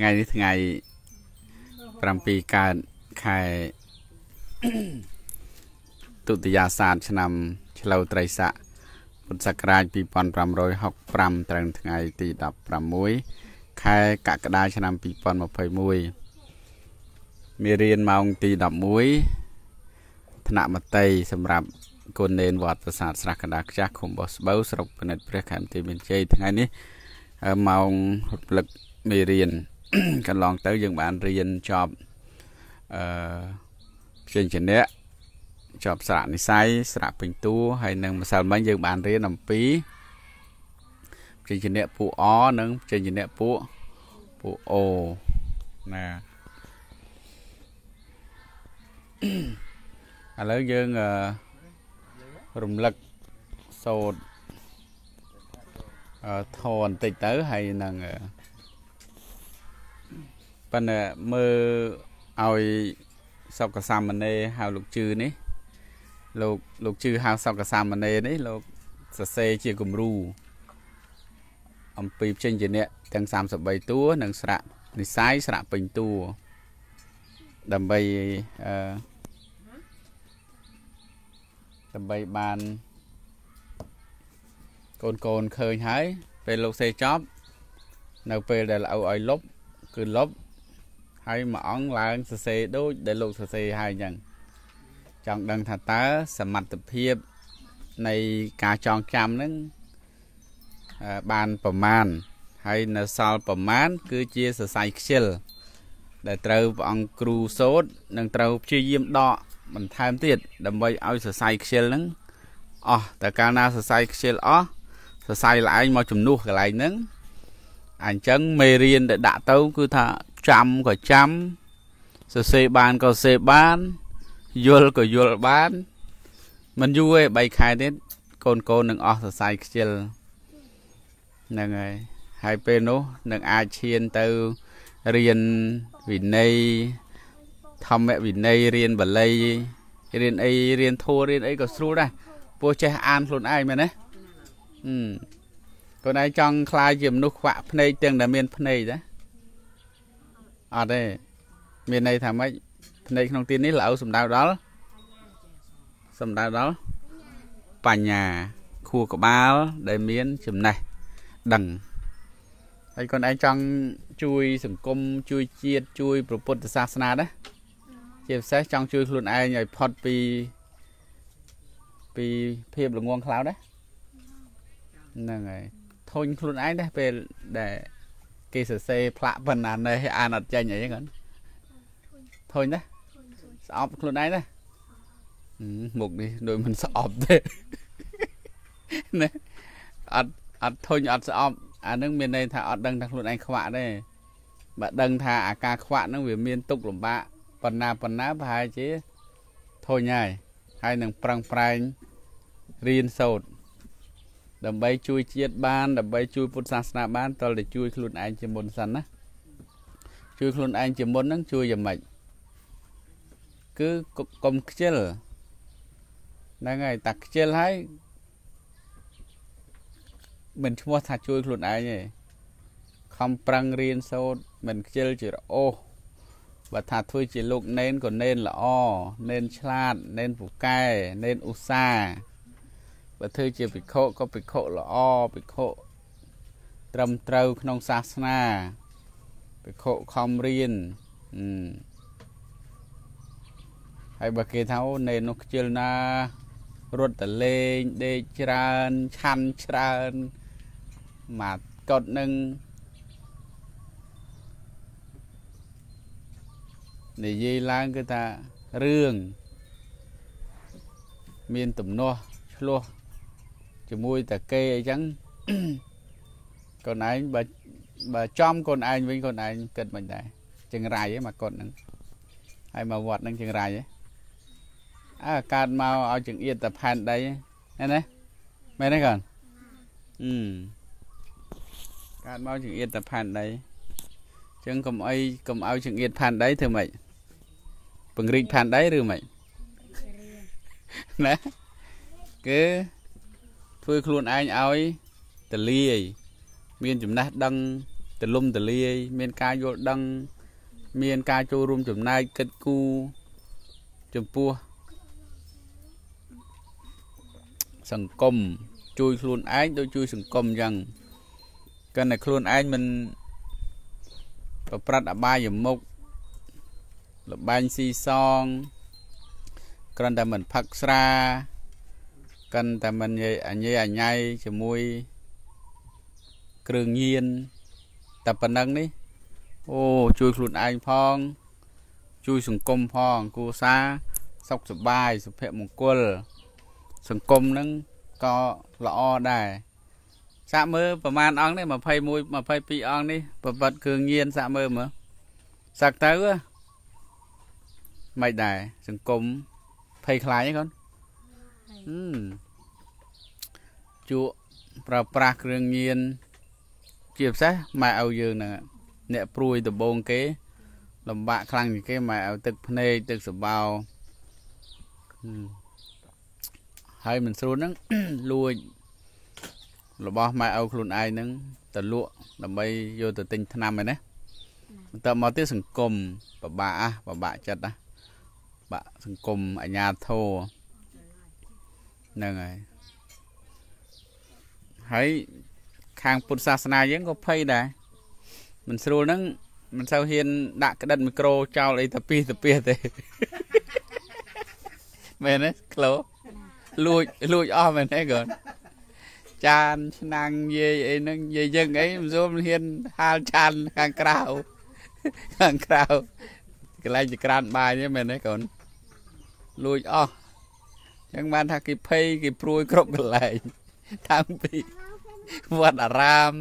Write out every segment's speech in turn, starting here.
ថ្ងៃនេះថ្ងៃ7កើតខែទុតិយាសាទឆ្នាំឆ្លូវត្រីស័កពុទ្ធសករាជ2565ត្រូវថ្ងៃទី16ខែកក្កដាឆ្នាំ2021មេរៀនម៉ោងទី11ថ្នាក់មតីសម្រាប់គុណនេនវត្តប្រាសាទស្រះកណ្ដាលខ្ចាស់ឃុំបោះស្បូវស្រុកពនិតព្រះខេមទីមានជ័យថ្ងៃនេះម៉ោងរំលឹកមេរៀន កន្លងទៅយើងបានរៀនចប់អឺផ្សេងជំនៈចប់ស្រៈនិស័យស្រៈពេញតួហើយនឹងម្សិលមិញយើងបានរៀនអំពីផ្សេងជំនៈពួកអនិងផ្សេងជំនៈពួកពួកអូណាឥឡូវយើងរំលឹកសូត្រធរបន្តិចទៅហើយនឹង ប៉ុន្តែមើលឲ្យសុកសាមណេរហៅលោកជឺនេះលោកលោកជឺហៅសុកសាមណេរនេះលោកសរសេរជាគំរូអំពីផ្សេងជាអ្នកទាំង33តួនិងស្រៈនិស័យស្រៈពេញតួដើម្បីអឺដើម្បីបានកូនកូនឃើញហើយពេលលោកសេចប់ នៅពេលដែលឲ្យឲ្យលុបគឺលុប ហើយមួយអង្គឡើងសរសេរដូចដែលលោកសរសេរហើយអញ្ចឹងចង់ដឹងថាតើសមត្ថភាពនៃការចងចាំហ្នឹងបានប្រមាណហើយនៅសល់ប្រមាណគឺជាសរសៃខ្ជិលដែលត្រូវព្រះអង្គគ្រូសូត្រនិងត្រូវព្យាយាមដកបន្ថែមទៀតដើម្បីឲ្យសរសៃខ្ជិលហ្នឹងអស់តែកាលណាសរសៃខ្ជិលអស់សរសៃល្អឯងមកជំនួសកន្លែងហ្នឹងអញ្ចឹងមេរៀនដែលដាក់ទៅគឺថា ចាំក៏ចាំសរសេរបានក៏សរសេរបានយល់ក៏យល់បានមិនយូរទេ3ខែទៀតកូនកូននឹងអស់សរសៃខ្ជិលហ្នឹងហើយហើយពេលនោះនឹងអាចឈានទៅរៀនវិន័យធម្មវិន័យរៀនបាលីរៀនអីរៀនធัวរៀនអីក៏ស្រួលដែរពោះចេះអានខ្លួនឯងមែនទេអឺខ្លួនឯងចង់ខ្លាយជាមនុស្សខ្វាក់ភ្នែកទាំងតែមានភ្នែកដែរ អត់ទេមានន័យថាម៉េចភ្នែកក្នុងទីនេះល្អសំដៅដល់សំដៅដល់បញ្ញាខួរក្បាល ដែលមានចំណេះដឹងហើយខ្លួនឯងចង់ជួយ សង្គមជួយជាតិជួយព្រះពុទ្ធសាសនាណាជាពិសេសចង់ជួយខ្លួនឯងឲ្យផុតពីពីភាពល្ងងខ្លៅដែរហ្នឹងហើយធុញខ្លួនឯងដែរពេលដែល គេសរសេរផ្លាក់ប៉ុណ្ណានេះអានអត់ចេញអីហ្នឹងធុញដែរស្អប់ខ្លួនឯងដែរមុខនេះដូចមិនស្អប់ទេណាអត់អត់ធុញអត់ស្អប់អានឹងមានន័យថាអត់ដឹងថាខ្លួនឯងខ្វាក់ទេបើដឹងថាអាការខ្វាក់ហ្នឹងវាមានទុកលំបាកប៉ុណ្ណាប៉ុណ្ណាប្រហែលជាធុញហើយហើយនឹងប្រឹងប្រែងរៀនសូត្រ ដើម្បីជួយជាតិបានដើម្បីជួយពុទ្ធសាសនាបានតើតែជួយខ្លួនឯងជាមុនសិនណាជួយខ្លួនឯងជាមុនហ្នឹងជួយយ៉ាងម៉េចគឺកុំខ្ជិលហ្នឹងហើយតាខ្ជិលហើយមិនឈ្មោះថាជួយខ្លួនឯងទេខំប្រឹងរៀនសូត្រមិនខ្ជិលជារអូសបើថាធ្វើជាលោកនេនក៏នេនល្អនេនឆ្លាតនេនពូកែនេនឧស្សាហ៍ បើធ្វើជាភិក្ខុក៏ភិក្ខុល្អភិក្ខុត្រឹមត្រូវក្នុងសាសនាភិក្ខុខំរៀនហើយបើគេថានេននោះខ្ជិលណារត់តលេងដេកច្រើនឆាន់ច្រើនមកកត់នឹងនិយាយឡើងគឺថារឿងមានទំនាស់ឆ្លោះ ជាមួយតាគេអីចឹងកូនឯងបើបើចំកូនឯងវិញកូនឯងគិតមិនដែរចង្រៃឯងមកកត់ហ្នឹងហើយមកវត្តហ្នឹងចង្រៃឯងអើកើតមកឲ្យចង្អៀតតែផែនដីណាណាមែនទេកូនអឺកើតមកចង្អៀតតែផែនដីចឹងកុំអីកុំឲ្យចង្អៀតផែនដីធ្វើម៉េចពង្រីកផែនដីឬមិនណាគឺ ធ្វើខ្លួនឯងឲ្យតលាយមានចំណេះដឹងទលំទលាយមានការយល់ដឹង មានការចូលរួមចំណែកកិត្តគូចំពោះសង្គមជួយខ្លួនឯងដូចជួយសង្គមអញ្ចឹងកាន់តែខ្លួនឯងមិនប្រព្រឹត្តអបាយមុខលបែងស៊ីសងគ្រាន់តែមិនផឹកស្រា កិនតែមិនញ៉ៃអញ៉ៃអញ៉ៃជាមួយគ្រឿងញៀនតែប៉ុណ្ណឹងនេះអូជួយខ្លួនឯងផង ជួយសង្គមផងគូសាសុខសប្បាយសុភមង្គល សង្គមនឹងក៏ល្អដែរសាក់មើលប្រមាណអង្គនេះ21 22អង្គនេះប្រវត្តិគ្រឿងញៀនសាក់មើលមើលសាក់ទៅមិនដែរសង្គមភ័យខ្លាចហ្នឹងកូន ជក់ប្រើប្រាស់គ្រឿងញៀនជាពិសេសម៉ែឲ្យយើងហ្នឹងអ្នកព្រួយដំបងគេ លំបាកខ្លាំងជាងគេម៉ែឲ្យទឹកភ្នែកទឹកសបោហើយមិនស្រួលហ្នឹងលួចរបស់ម៉ែឪខ្លួនឯងហ្នឹងទៅលក់ដើម្បីយកទៅទិញថ្នាំឯណាបន្តមកទៀតសង្គមពិបាកអាពិបាកចិត្តណាបាក់សង្គមអញ្ញាធោ ហ្នឹងហើយហើយខាងពុទ្ធសាសនាយើងក៏ភ័យដែរមិនស្រួលហ្នឹងមិនសូវហ៊ានដាក់ក្តិតមីក្រូចោលអីតាពីតាពីទេមែនទេក្លូលួចលួចអស់មែនទេកូនចានឆ្នាំងយាយអីហ្នឹងយាយយើងអីមិនសូវហ៊ានហាលចានខាងក្រៅខាងក្រៅកន្លែងចក្រានបាយទេមែនទេកូនលួចអស់ ចឹងបានថាគេភ័យគេព្រួយគ្រប់កន្លែងតាំងពីវត្តអារាម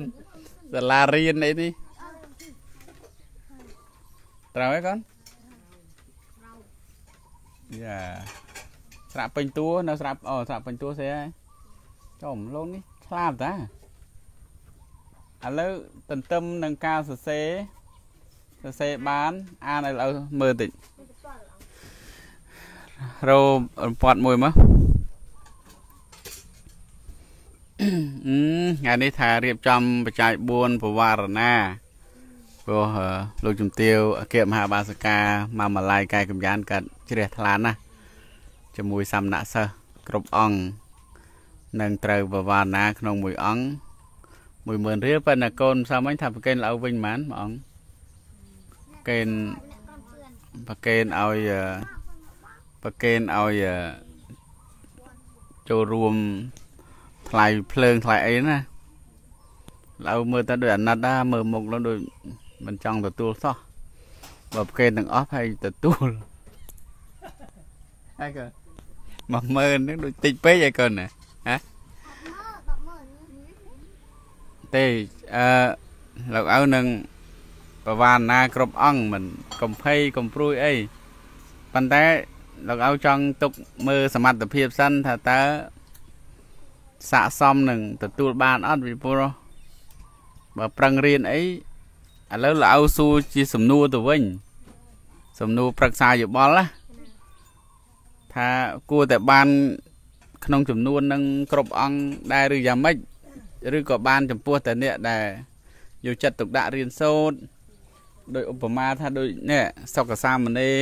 សាលារៀនអីនេះត្រូវហើយកូនយ៉ាស្រាប់ពេញតួនៅស្រាប់អូស្រាប់ពេញតួស្អីហើយចំលោកនេះឆ្លាតតាឥឡូវទន្ទឹមនឹងការសរសេរសរសេរបានអានឲ្យលើមើលតិច រោពាត់មួយមកថ្ងៃនេះថារៀបចំបច្ច័យ4បវរណាព្រោះលោកជំទាវអគ្គមហាបាសកាមកម៉ាឡៃកាយកំយ៉ានកាត់ជ្រះថ្លាណាស់ជាមួយសំណាក់សិស្សគ្រប់អង្គនឹងត្រូវបវរណា ក្នុងមួយអង្គ10000រៀលប៉ុន្តែកូនសាមញ្ញថាប្រកេនល្អវិញហ្មងបងអង្គកេនប្រកេនឲ្យ ប្រកេនឲ្យចូលរួមថ្លៃភ្លើងថ្លៃអីណាឡៅមើលទៅដូចអាណិតដែរមើលមុខនោះដូចមិនចង់ទទួលសោះបើប្រកេនទាំងអស់ហើយទទួលហើយក10000ហ្នឹងដូចតិចពេកហើយកូនណាហ៎ទេអឺលោកឪនឹងប្រវានណាគ្រប់អង្គមិនកុំភ័យកុំព្រួយអីប៉ុន្តែ លោកឪចង់ទុកមើលសមត្ថភាពសិនថាតើស័កសមនឹងទទួលបានអត់ពីព្រោះបើប្រឹងរៀនអីឥឡូវលោកឪសួរជាសំណួរទៅវិញ សំណួរប្រឹក្សាយោបល់ណាថាគួរតែបាន ក្នុងចំនួននឹងគ្រប់អង្គដែរឬយ៉ាងម៉េចឬក៏បានចំពោះតែអ្នកដែលយកចិត្តទុកដាក់រៀនសូត្រដោយឧបមាថាដូចនេះសុកសាមណេរ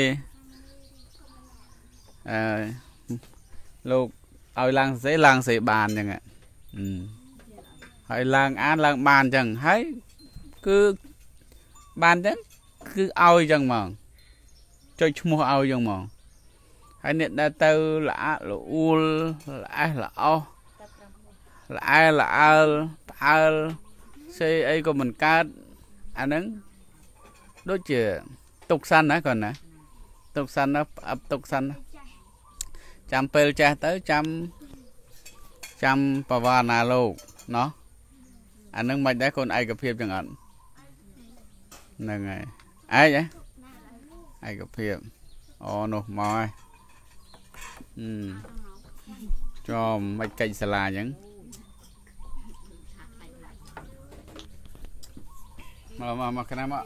អឺលោកឲ្យឡើងសរសេរឡើងសរសេរបានអញ្ចឹងហើយឡើងអានឡើងបានអញ្ចឹងហើយគឺបានអញ្ចឹងគឺឲ្យអញ្ចឹងហ្មងចុចឈ្មោះឲ្យអញ្ចឹងហ្មងហើយអ្នកដែលទៅល្អល្អួលល្អេះល្អោសល្អែល្អើលផ្អើលសេអីក៏មិនកើតអាហ្នឹងដូចជាទុកសិនណាគាត់ណាទុកសិនណាផ្អាប់ទុកសិនណា ចាំពេលចេះទៅចាំចាំបវរណាលោកណោះអានឹងមិនដែរកូនឯកភាពចឹងអត់ហ្នឹងហើយឯងឯកភាពអូនោះមកហើយអឺចំមិនកិច្ចសាលាអញ្ចឹងមកមកមកកណាមក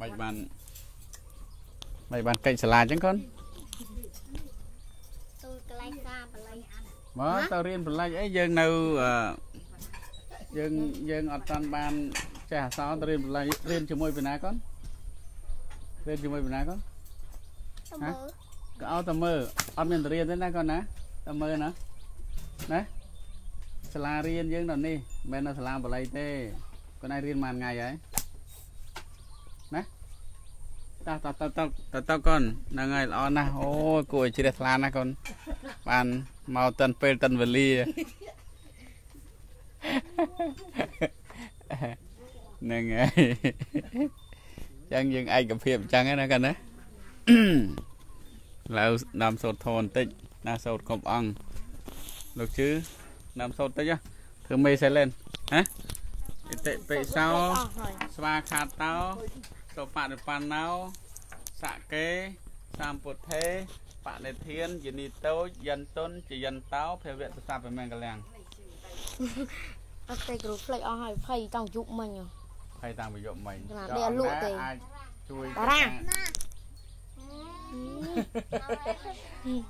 បាច់បានបាច់បានកិច្ចសាលាអញ្ចឹងកូន មកទៅរៀនបល័យអីយើងនៅយើងយើងអត់តាន់បានចេះអក្សរទៅរៀនបន្លែរៀនជាមួយពីណាកូនរៀនជាមួយពីណាកូនទៅមើលក៏ឲ្យតែមើលអត់មានទៅរៀនទេណាកូនណាតែមើលណាណាសាលារៀនយើងនៅនេះមិនមែននៅសាលាបាលីទេកូនឯងរៀនមួយថ្ងៃហើយណាតោះតោះតោះតោះតោះតោះកូនហ្នឹងហើយល្អណាស់អូយគួរឲ្យជ្រះថ្លាណាស់កូនបាន មកតិនពេលតិនវេលាហ្នឹងហើយចឹងយើងឯកភាពអញ្ចឹងណាកូនណាឡើយដាំសូត្រធនបន្តិចណាសូត្រកុំអង្គលោកជឺដាំសូត្រតិចហ៎ធ្វើមេសិលេនហ៎អតិបិសោអស់ហើយស្វាខាតោសុបរិបណ្ណោសកេសម្ពុទ្ធេ បនិធានយនីតូចយន្តុនចយន្តោភវៈទសពមង្គលាំងអត់ទេគ្រូផ្លេចអស់ហើយភ័យចង់យុបមិញហ៎ហើយតាមប្រយោគមិញណាចុះដេកលក់ទេអាចជួយតារា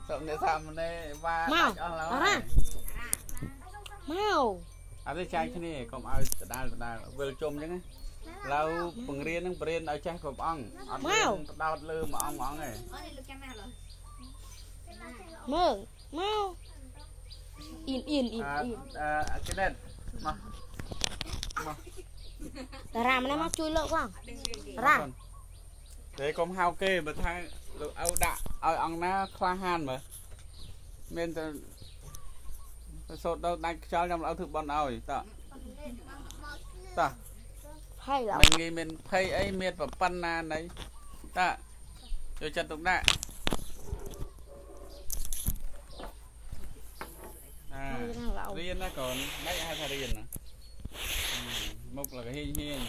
សុំអ្នកសាមណេរវ៉ាមកដាច់អស់ហើយតារាមកអត់ទេចែកគ្នាកុំឲ្យដដាលដដាលវិលជុំអញ្ចឹងណាឡៅបង្រៀននឹងបរៀនឲ្យចេះគ្រប់អង្គអត់មានផ្ដោតលើមួយអង្គមួយអង្គទេ មើលមកអ៊ីនអ៊ីនអ៊ីនអឺអ៊ីនអឺគណិតមកតារាម្នាក់មកជួយលើកផងតារាទេកុំហៅគេបើថាលោកឪដាក់ឲ្យអង្គណាខ្វះហានមើលមានតែទៅសូត្រដល់ដាច់ខ្យល់ខ្ញុំលោកឪធ្វើបន់ឲ្យតោះតោះភ័យឡើយមិនងាយមានភ័យអីមានប្រប៉ុណ្ណាណីតើចូលចិត្តទុកដាក់អា ភ័យណាស់ឡើយ រៀនណាកូនមិនហៅថារៀនណាមុខលកហៀងហៀង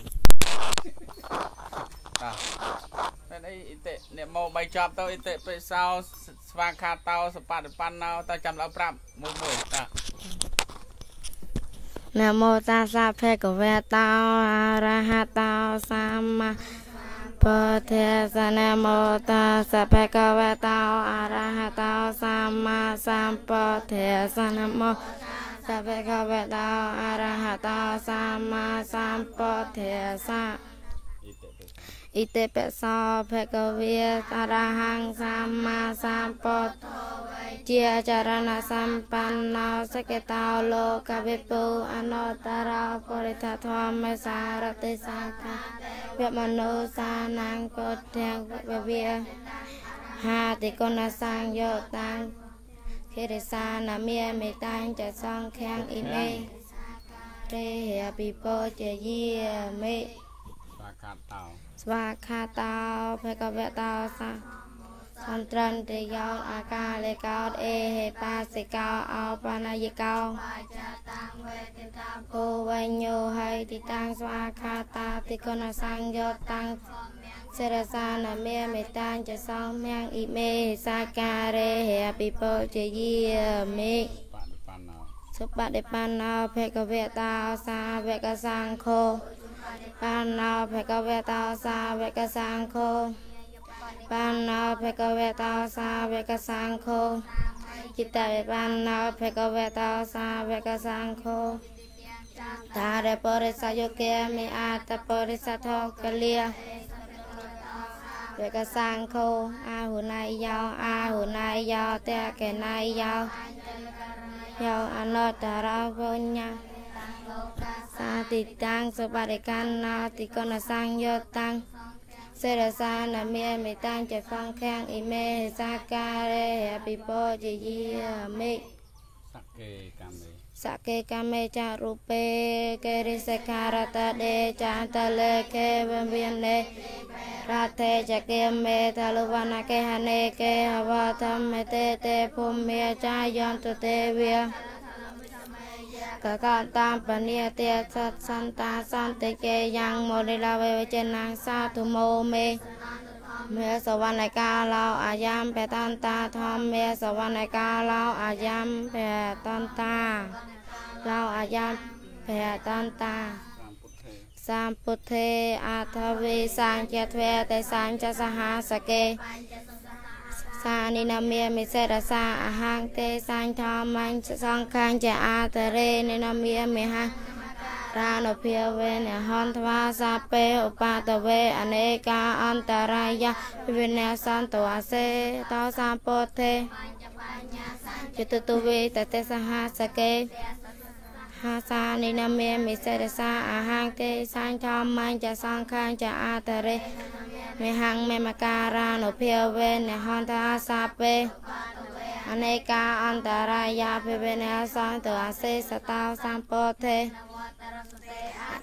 តោះតែអីអ៊ីតិអ្នកមកបីចប់ទៅអ៊ីតិពេសោស្វាខាតោសបតិបណ្ណោតើចាំលើប្រាប់មួយមួយតោះនមោតាសាភគវេតោអរហតោសម្មា Bồ Đề Sa Na Mô Ta Sa Pe Ca Ve Tao A Ra Ha Tao Sa Ma Sa Bồ Đề Sa Na Mô Sa Pe Ca Ve Tao A Ra Ha Tao Sa Ma Sa Bồ Đề Sa អ៊ីតិបិសោភគវាអរហង្គសម្មាសម្ពុទ្ធជាចរណសម្បណ្ណោសកតោលោកវិពុអនុត្តរោបរិទ្ធធម្មសារតិសង្ឃវមនោសានង្គពុទ្ធិវវាហាតិគុណសង្យោតាំងខិរិសានមេមេតាំងចសង្ខាំងអ៊ីមេទេហេអភិពោជាយាមេសកតោ ស្វាខាតោភគវតោសាសន្ត្រន្តិយោអាកាលេកោអេហេបាសិកោអោបណាយកោចតាំងវេទិតាភូវញ្ញោហៃទីតាំងស្វាខាតាតិគុណសង្យោតាំងសិរសានមេមេតានចសំមៀងអ៊ីមេសាការេហេអភិពោជយាមេសុបបដិបណ្ណោភគវតោសាវកសង្ឃោ ะวะตาสาวกสังโฆปันโนภะคะวะตาสาวกสังโฆปันโนภะคะวะตาสาวกสังโฆจิตตวิปันโนภะคะวะตาสาวกสังโฆตาเรปริสายุเกมิอาตปริสัทโทกะเลียเวกสังโฆอาหุนายยาวอาหุนายยาวเตะแก่นายยาว Yo anotara punya Satitang sebarikan natikona sang yotang Serasana mie mitang che phong khang ime sakare apipo je yi mi សកេកម្មេ Sake kame cha rupe keri sekarata de chanta le ke vambien de Rate cha ke me taluvana ke hane ke havatam me te te phum me cha yon tu te via កកតាមពនីទេ សតសន្តាសន្តិកេយ៉ាងមរិលាវេវចេណាងសាធុមោមេមេសវណ្ណកាឡោអាយ៉ាមបេតន្តាធម្មមេសវណ្ណកាឡោអាយ៉ាមបេតន្តាឡោអាយ៉ាមបេតន្តាតាមពុទ្ធេសម្ពុទ្ធេអថវេសាងចទ្វេតេសាងចសហាសកេ សានិនាមេមិសេរសាអហង្ទេសាញ់ធម្មញ្ញសង្ខាញ់ចអាតរេនិនាមេមិហរានុភាវេនហន្ទវាសាពេឧបតវេអនេកាអន្តរាយវិនសន្តវាសេតោសម្ពោធេចតុទវេតតេសហសកេហាសានិនមេមិសេរសាអាហាងទេសាញ់ធម្មញ្ញចសង្ខាញចអាតរេ មេហੰមេមការានុភាវេនហន្តាសាពេអនេកាអន្តរាយាភិវេនសន្តអាសេសតោសម្ពោធេ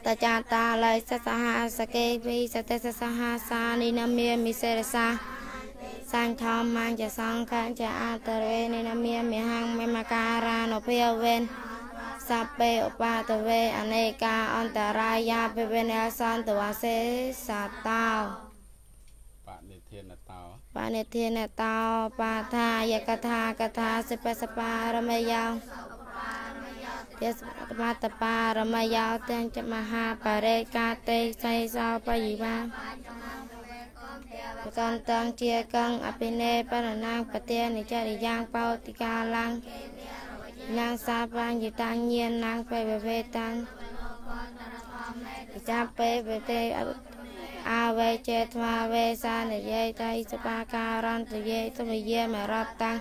តចាតាល័យសសហសកេវិសតេសសហសានិនមេមិសេរសាសាញ់ធម្មញ្ញចសង្ខាញចអាតរេនិនមេមេហੰមេមការានុភាវេនសពេឧបាតវេអនេកាអន្តរាយាភិវេនសន្តវាសេសតោបនិធាន តោបនិធានតោបាថាយកថាកថាសិបសបារមយោទេសបតបារមយោទាំងចមហាបរិកាតេសៃសោបយិវាបតន្តងជាកੰអភិនេបរណាងបទានិចរិយ៉ាងបោតិកាឡាំងនាងសាបាញ់យតាញៀននាងបេវវេតាំងចាប់ពេវទេ អាវេចេថ្មាវេសានិយាយតៃសបាការន្តយេសមយាមរតតាំង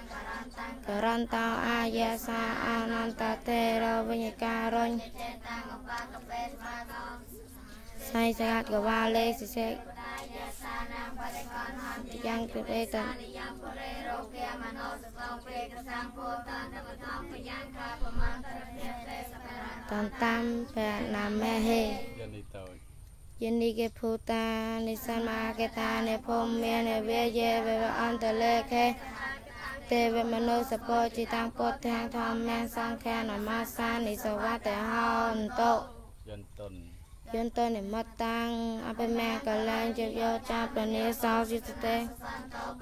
ករន្តោអាយាសាអានន្តតេរវិញ្ញការញ្ញសៃសកាតកវាលេសិសេយ៉ាងគឺទេតយ៉ាងពរេរោគាមនោសកោពេកសង្ពោតនវតំបយ៉ាងកាបមន្តរភេទេសបរតន្តំបណាមេហេ យនិតោយនិកេភូតានិសមាកេតានិភូមេនវេយេវេអន្តលេខេទេវមនោសពោចិតាំពុទ្ធាធម្មសង្ឃានមាសានិសវតហោនតោយន្តន យន្តនិមត្តាំងអបិមេកលែងជាយោចាប្រនេសោសិតទេ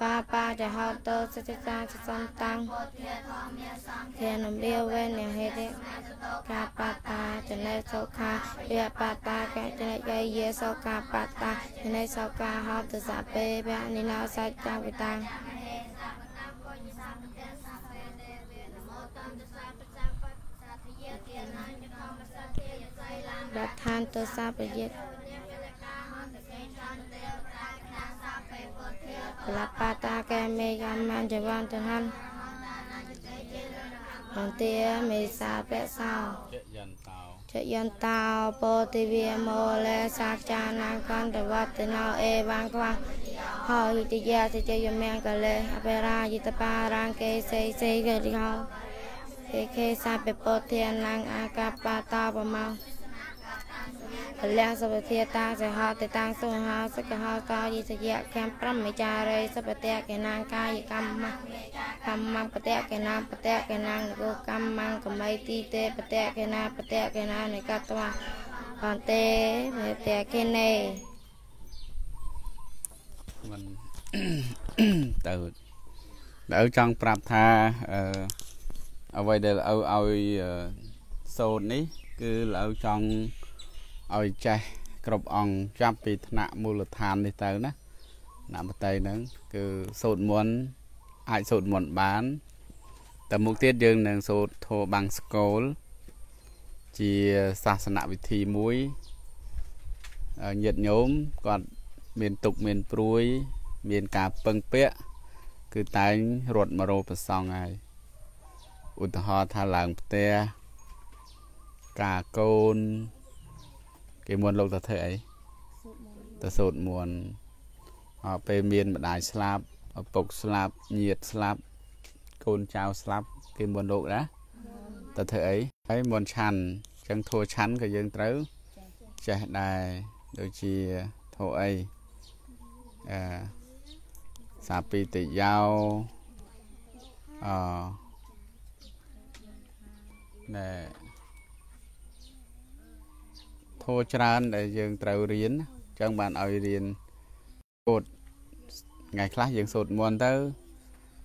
បាបាចហោតោសិតតាសន្តាំងធានំរាវេនហេតិកាបតាចនេសុខាវៈបតាកចនេកយេសោកាបតាចនេសោកាហោទសពេវៈនិណោសច្ចវិតាំង ដដ្ឋានទសាបយិតបលបតាកែមេយមញ្ញវន្តហនបន្ទាមេសាពៈសោចយន្តោចយន្តោពោតិវិមោលេសាចានាកន្តវត្តណោអេវាងខ្វះហើយតិយាសិជយមង្គលេអបេរាយិតបារាងកេសេសេករិហោកេខេសាពពោធានាងអាកបតោបមោ លះសពធាតាសហតតាំងសុហោសកហោកោយិសយៈកម្មប្រមេចារេសពតៈកេណាងកាយកម្មកម្មបតៈកេណាបតៈកេណាងកកម្មកមីទីទេបតៈកេណាបតៈកេណានិកតវៈបន្ទេមេតៈកេនេមិនទៅដល់ចង់ប្រាប់ថាអឺអ្វីដែលឲ្យឲ្យសូត្រនេះ គឺឡៅចង់ ឲ្យចេះគ្រប់អង្គចាប់ពីថ្នាក់មូលដ្ឋាននេះទៅណាណាបតីហ្នឹងគឺសូត្រមន្តអាចសូត្រមន្តបានតែមុខទៀតយើងនឹងសូត្រធម៌បាំងស្គលជាសាសនវិធីមួយញាតិញោមគាត់មានទុកមានព្រួយ មានការពឹងពាក់គឺតែងរត់មករោប្រសងហើយឧទាហរណ៍ថាឡើងផ្ទះការកូន គេមុនលោកទៅធ្វើអីទៅសូត្រមន្តអពេលមានម្ដាយស្លាប់ឪពុកស្លាប់ញាតិស្លាប់កូនចៅស្លាប់គេមុនលោកណាទៅធ្វើអីហើយមុនឆាន់អញ្ចឹងធัวឆាន់ក៏យើងត្រូវចេះដែរដូចជាធัวអីអឺសាពីតិយោអណែ ធោច្រើន ដែលយើងត្រូវរៀនអញ្ចឹងបានឲ្យរៀនសូត្រថ្ងៃខ្លះយើងសូត្រមន្តទៅ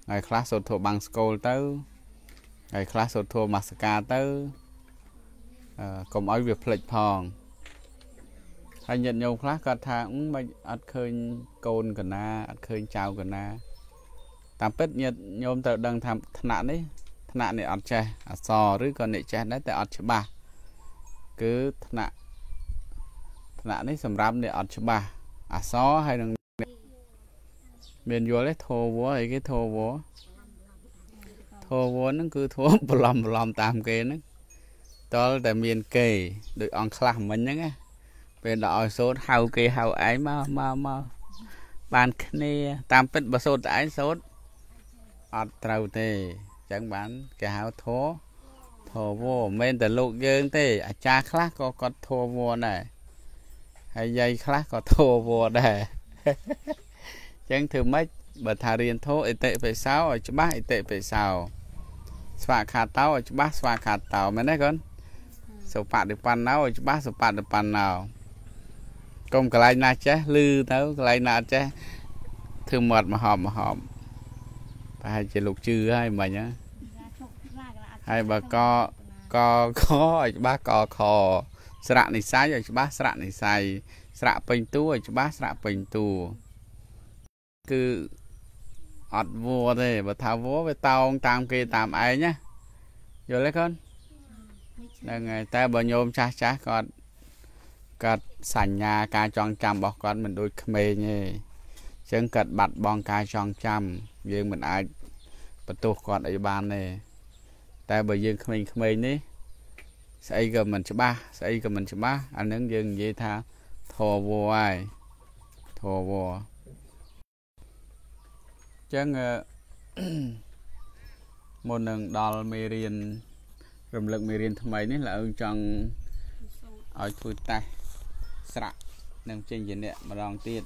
ថ្ងៃខ្លះសូត្រធោបាំងស្គលទៅថ្ងៃខ្លះសូត្រធោមាសកាទៅអឺកុំឲ្យវាភ្លេចផងហើយញាតិញោមខ្លះគាត់ថាមិនអត់ឃើញកូនកណាអត់ឃើញចៅកណាតាមពិតញាតិញោមត្រូវដឹងថាថ្នាក់នេះថ្នាក់នេះអត់ចេះអសរឬក៏អ្នកចេះដែរតែអត់ច្បាស់អគឺថ្នាក់ ថ្នាក់នេះសម្រាប់អ្នកអត់ច្បាស់អសហើយនឹងមានយល់ទេធោវអីគេធោវធោវហ្នឹងគឺធោប្រឡំប្រឡំតាមគេហ្នឹងតលតែមានគេដូចអង្គខ្លះមិញហ្នឹងណាពេលដល់ឲ្យសូត្រហៅគេហៅឯងមកមកមកបានគ្នាតាមពិតបើសូត្រតែឯងសូត្រអត់ត្រូវទេអញ្ចឹងបានគេហៅធោធោវមិនមែនតែលោកយើងទេអាចារ្យខ្លះក៏គាត់ធោវដែរ ហើយយាយខ្លះក៏ធោវដែរអញ្ចឹងធ្វើម៉េចបើថារៀនធោអិតិបិសោឲ្យច្បាស់អិតិបិសោស្វាខាតោឲ្យច្បាស់ស្វាខាតោមែនទេកូនសុបតិបណ្ណោឲ្យច្បាស់សុបតិបណ្ណោកុំកន្លែងណាចេះលឺទៅកន្លែងណាអត់ចេះធ្វើមាត់មហប់មហប់ប្រហែលជាលោកជឿហើយមិញណាហើយបើកកខឲ្យច្បាស់កខ ស្រៈនិស័យឲ្យច្បាស់ស្រៈនិស័យស្រៈពេញតួឲ្យច្បាស់ស្រៈពេញតួគឺអត់វัวទេបើថាវัวវាតោងតាមគេតាមឯងណាយល់ទេកូនហ្នឹងហើយតែបើញោមចាស់ចាស់គាត់គាត់សញ្ញាការចងចាំរបស់គាត់មិនដូចក្មេងទេអញ្ចឹងគាត់បាត់បង់ការចងចាំ យើងមិនអាចបន្ទោសគាត់អីបានទេតែបើយើងក្មេងៗនេះ ស្អីក៏មិនច្បាស់ស្អីក៏មិនច្បាស់អានឹងយើងនិយាយថាធរវហើយធរវចឹងមុននឹងដល់មេរៀនរំលឹកមេរៀនថ្មីនេះឡើយចង់ឲ្យធ្វើតេស្តស្រាក់នឹងចេញជាអ្នកម្ដងទៀត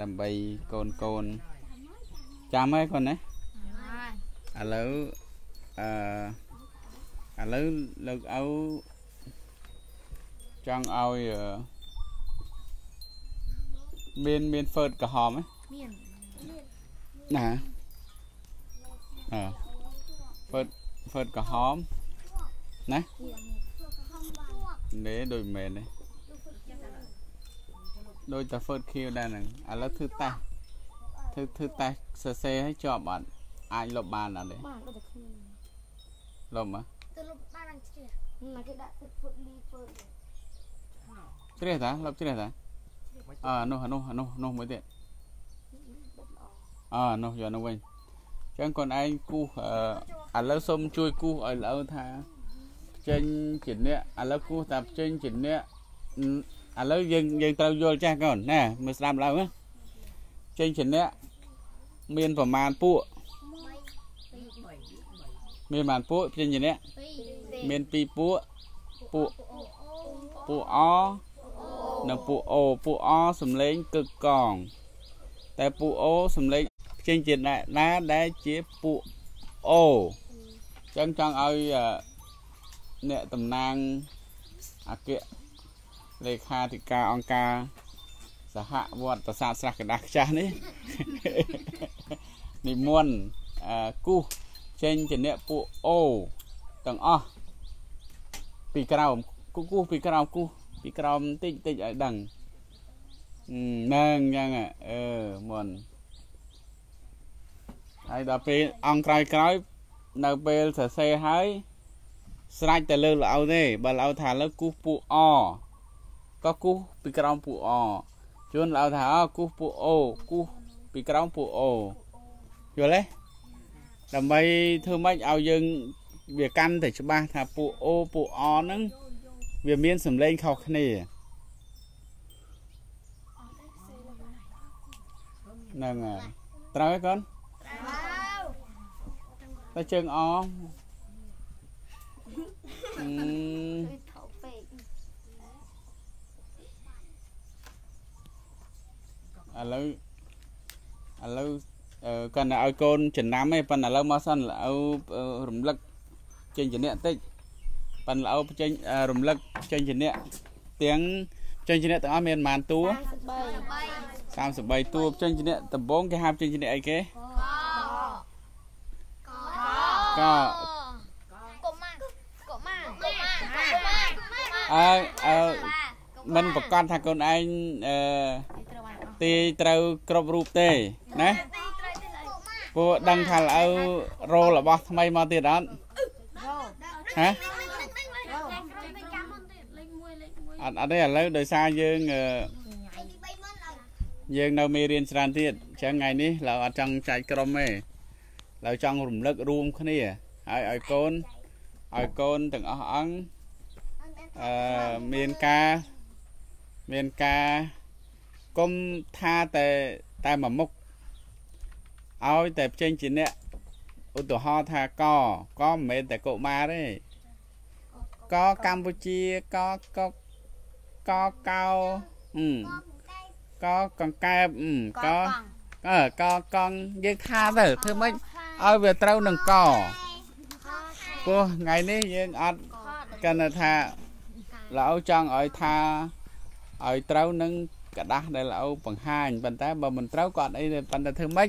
ដើម្បីកូនកូនចាំហើយកូនណាឥឡូវអឺ ឥឡូវលោកឪចង់ឲ្យមានមានហ្វឺតក្រហមហ៎មានណាអឺហ្វឺតហ្វឺតក្រហមណានេះដូចមែនទេដូចតែ first kill ដែរហ្នឹងឥឡូវធ្វើតេស្តធ្វើធ្វើតេស្តសរសេរឲ្យជាប់អត់អាចលុបបានអត់ទេបានដូចតែគ្នាលុបមក ទៅលុបបានអញ្ជ្រះណាគេដាក់ទឹក foot លី foot ជ្រះតាលុបជ្រះតាអឺនោះនោះនោះនោះមួយទៀតអឺនោះយកនោះវិញអញ្ចឹងខ្លួនឯងគូសឥឡូវសុំជួយគូសឲ្យល្អថាចេញជាអ្នកឥឡូវគូសតែចេញជាអ្នកឥឡូវយើងយើងត្រូវយល់ចាស់កូនណាមើលស្ដាប់ឡើងណាចេញជាអ្នកមានប្រមាណពួក មានប្រមាណពួកចេញជាអ្នកមាន2ពួកពួកពួកអនិងពួកអូពួកអសំលេងកឹកកង តែពួកអូសំលេងចេញជាណាដែលជាពួកអូចឹងចង់ឲ្យអ្នកតំណាងអគ្គលេខាធិការអង្គការសហវត្តប្រាសាទស្រះកដាស់ខ្ចាស់នេះនិមន្តគូស ចេញជាអ្នកពួកអូទាំងអស់ពីក្រោមគូគូសពីក្រោមគូសពីក្រោមតិចតិចឲ្យដឹងហ្នឹងអញ្ចឹងអឺមុនហើយដល់ពេលអង្គក្រោយក្រោយនៅពេលសរសេរហើយស្រេចតែលើកល្អទេបើល្អថាលើគូសពួកអក៏គូសពីក្រោមពួកអជួនល្អថាអគូសពួកអូគូសពីក្រោមពួកអូយល់ទេ ដើម្បីធ្វើម៉េចឲ្យយើងវាកាន់តែច្បាស់ថាពួកអូពួកអហ្នឹងវាមានសម្លេងខុសគ្នាហ្នឹងហើយត្រូវហើយកូនត្រូវតែជើងអអឺឥឡូវឥឡូវ គាត់តែឲ្យកូនចំណាំឯងប៉ុន្តែឥឡូវមកសិនល្អរំលឹកចេញជាអ្នកតិចប៉ុន្តែល្អចេញរំលឹកចេញជាអ្នកទាំងចេញជាអ្នកទាំងអស់មានប៉ុន្មានតួ33 33តួចេញជាអ្នកដំបងគេហៅចេញជាអ្នកអីគេកកកកុមាកុមាអើអើមិនប្រកាសថាកូនឯងអឺទាយត្រូវគ្រប់រូបទេណា ពូដឹងថាល្អៅរោរបស់ថ្មីមកទៀតអត់ហ៎អត់អត់ទេឥឡូវដោយសារយើងយើងនៅមេរៀនច្រើនទៀតអញ្ចឹងថ្ងៃនេះเราអត់ចង់ចែកក្រុមទេเราចង់រំលឹករួមគ្នាហើយឲ្យកូនឲ្យកូនទាំងអស់អង្គអឺមានការមានការគុំថាតែតែមួយមុខ ឲ្យតែផ្សេងជាអ្នកឧទាហរណ៍ថាកកមិនមែនតែកុមារទេកកម្ពុជាកកកកៅអឺកកង្កែបអឺកអើកកងយើងថាទៅធ្វើម៉េចឲ្យវាត្រូវនឹងកព្រោះថ្ងៃនេះយើងអត់កាន់ថាលោកអូចង់ឲ្យថាឲ្យត្រូវនឹងกระดาษដែលលោកអូបង្ហាញប៉ុន្តែបើមិនត្រូវក៏អត់អីទេប៉ុន្តែធ្វើម៉េច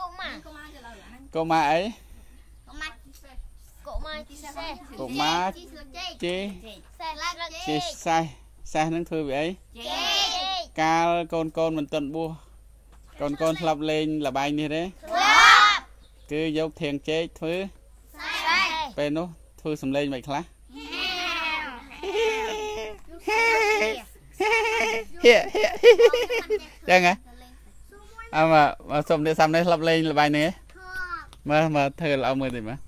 កុមារកុមារកុមារអីកុមារកុមារជីសេះកុមារជីសេះជីសេះសេះនឹងធ្វើវាអីកាលកូនកូនមិនទាន់បួសកូនកូនធ្លាប់លេងលបែងនេះទេធ្លាប់គឺយកធាងចេកធ្វើពេលនោះធ្វើសំឡេងមិនខ្លះហេហេហេយ៉ាងហ៎ អើមកមកសុំនេះសាំនេះធ្លាប់លេងលបែងនេះទេមើលមើលធ្វើល្អមើលតិចមើល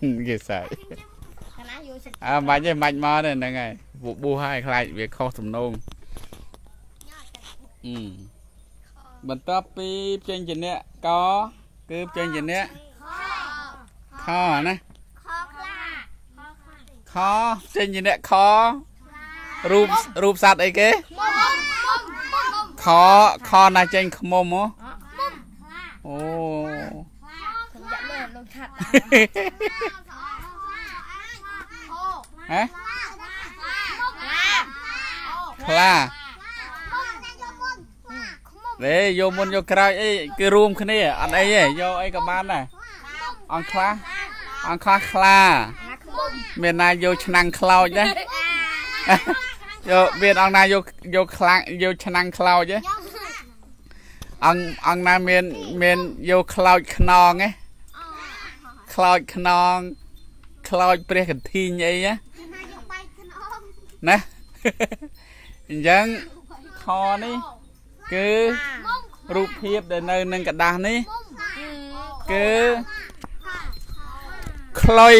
ហឹមគេសាយកណាយកសិអើមិនបាច់ទេមិនបាច់មកទេហ្នឹងហើយបបួសហើយខ្លាចវាខុសសំណងអឺបន្ទាប់ពីផ្ចេញជាអ្នកកគឺផ្ចេញជាអ្នកខណាខខ្លាខផ្ចេញជាអ្នកខរូបរូបសត្វអីគេមុំមុំមុំ ខខណាចេញខ្មុំហ៎អូខ្ញុំយ៉ាក់លើលងឆាត់ហ៎ខ្លាខ្លាទេយកមុនយកក្រោយអីគឺរួមគ្នាអត់អីទេយកអីក៏បានដែរអង្គខ្លះអង្គខ្លះខ្លាណាខ្មុំមានណាយកឆ្នាំងខ្លោចណា យកមានអង្គណាយកយកខ្លាំងយកឆ្នាំងខ្លោចទេអង្គអង្គណាមានមានយកខ្លោចខ្នងទេខ្លោចខ្នងខ្លោចព្រះកន្ធីងអីណាណាអញ្ចឹងខនេះគឺរូបភាពដែលនៅនឹងกระดาษនេះគឺខ្លុយ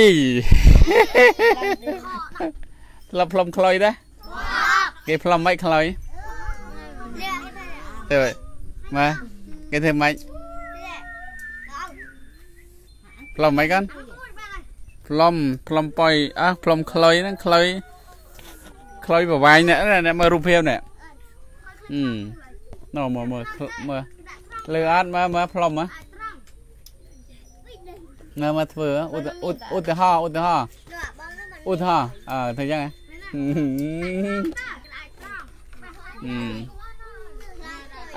ផ្លុំផ្លុំខ្លុយដែរ គេផ្លុំមិនខ្លុយទៅមើលគេធ្វើមិនផ្លុំមិនកាន់ផ្លុំផ្លុំប៉ុយអើផ្លុំខ្លុយហ្នឹងខ្លុយខ្លុយប្រវាយនេះនេះមើលរូបភាពនេះអឺណូមើលមើលមើលលើអត់មើលមើលផ្លុំមើលមើលមើលធ្វើឧទាឧទាឧទាហរណ៍ឧទាហរណ៍ឧទាហរណ៍អើធ្វើយ៉ាងហ៎អឺ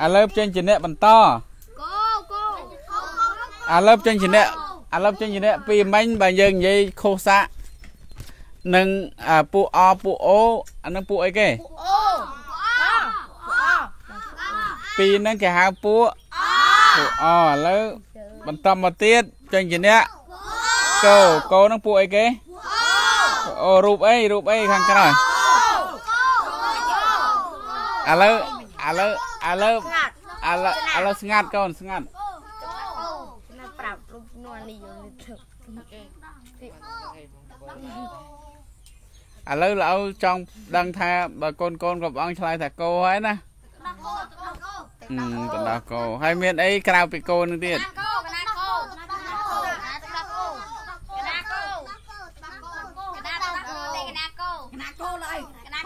ឥឡូវចេញជាអ្នកបន្តគោគោឥឡូវចេញជាអ្នកឥឡូវចេញជាអ្នកពីមិញបើយើងនិយាយខុសសាក់នឹងអាពួកអពួកអូអានឹងពួកអីគេអូអូអូពីរហ្នឹងគេហៅពួកពួកអឥឡូវបន្តមកទៀតចេញជាអ្នកកោកោនឹងពួកអីគេ អូរូបអីរូបអីខាងក្រោយឥឡូវឥឡូវឥឡូវឥឡូវឥឡូវស្ងាត់កូនស្ងាត់ណាប្រាប់រូបនួននេះយកទៅឥឡូវ lão ចង់ដឹងថាបើកូនកូនក៏បងឆ្លើយថាគោហើយណាអឺកណ្ដោះគោហើយមានអីក្រៅពីគោនឹងទៀតគោកណាគោកណា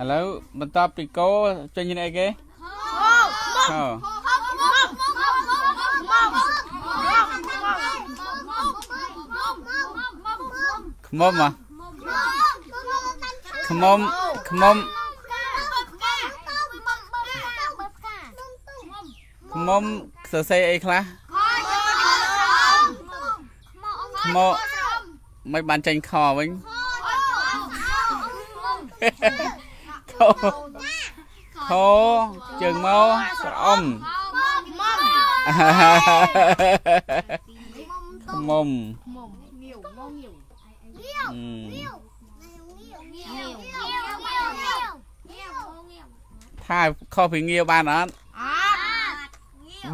ឥឡូវបន្ទាប់ពីគោចេញនេះអីគេហោខ្មុំហ៎ខ្មុំខ្មុំខ្មុំសរសេរអីខ្លះខ្មុំមិនបានចេញខវិញខោ ខោជើងមកស្រអមខ្មុំងាវងងាវអឺថាខុសពីងាវបានអត់អត់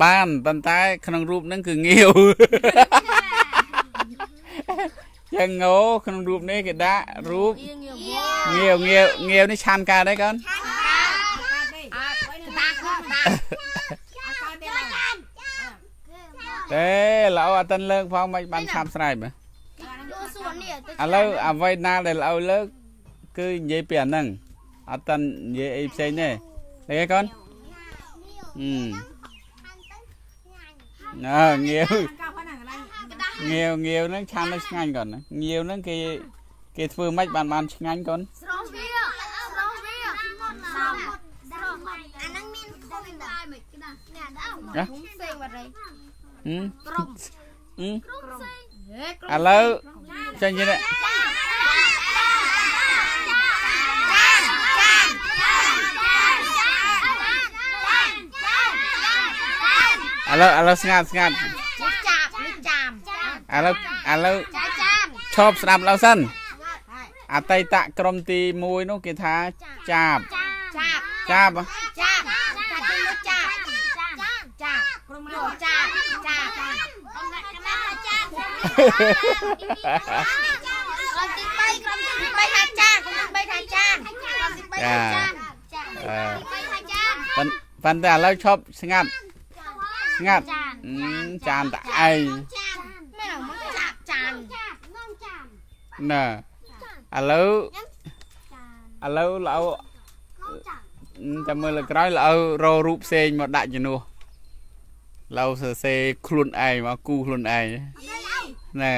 បានប៉ុន្តែ ក្នុងរូបហ្នឹងគឺងាវ យ៉ាងងោក្នុងរូបនេះគេដាក់រូបងាវងាវងាវងាវងាវនេះឆានកើតទេកូនអត់តាខតាអត់កើតទេឡើយទេល្អអត់តិនលើកផងមិនបានឆាប់ស្រែកមើលយកសួននេះទៅឥឡូវអ្វីណាដែលល្អលើកគឺនិយាយពីអាហ្នឹងអត់តិននិយាយអីផ្សេងទេទេកូនអឺណើងាវកោប៉ុណ្ណាកន្លែង ងាវងាវហ្នឹងឆាននៅឆ្ងាញ់កូនណាងាវហ្នឹងគេគេធ្វើម៉េចបានបានឆ្ងាញ់កូនស្រស់វាស្រស់វាស្រស់ស្រស់អាហ្នឹងមានគុំដែរមិនគេណានេះដល់គុំផ្សេងបាត់ហើយហឹមក្រុមហឹមក្រុមផ្សេងហេឥឡូវចេញទៅនេះឥឡូវឥឡូវស្ងាត់ស្ងាត់ចាប់លិចាំ ឥឡូវឥឡូវចាចាំឈប់ស្ដាប់ឡូវសិនអតីតក្រុមទី1នោះគេថាចាបចាប់ចាបហ៎ចាប់កាត់ទៅចាប់ចាប់ក្រុមយោលោកចាប់ចាប់អមកណាចាប់ក្រុមទី3ក្រុមទី3ថាចាក្រុមទី3ថាចាក្រុមទី3ថាចាចាអឺទី3ថាចាប៉ុន្ប៉ុន្តែឥឡូវឈប់ស្ងាត់ស្ងាត់អឺចានតឯងមែន មកចាប់ចានណាឥឡូវឥឡូវល្អចាំមើលលើក្រោយល្អរករូបផ្សេងមកដាក់ជំនួសឡៅសរសេរខ្លួនឯងមកគូខ្លួនឯងហ្នឹង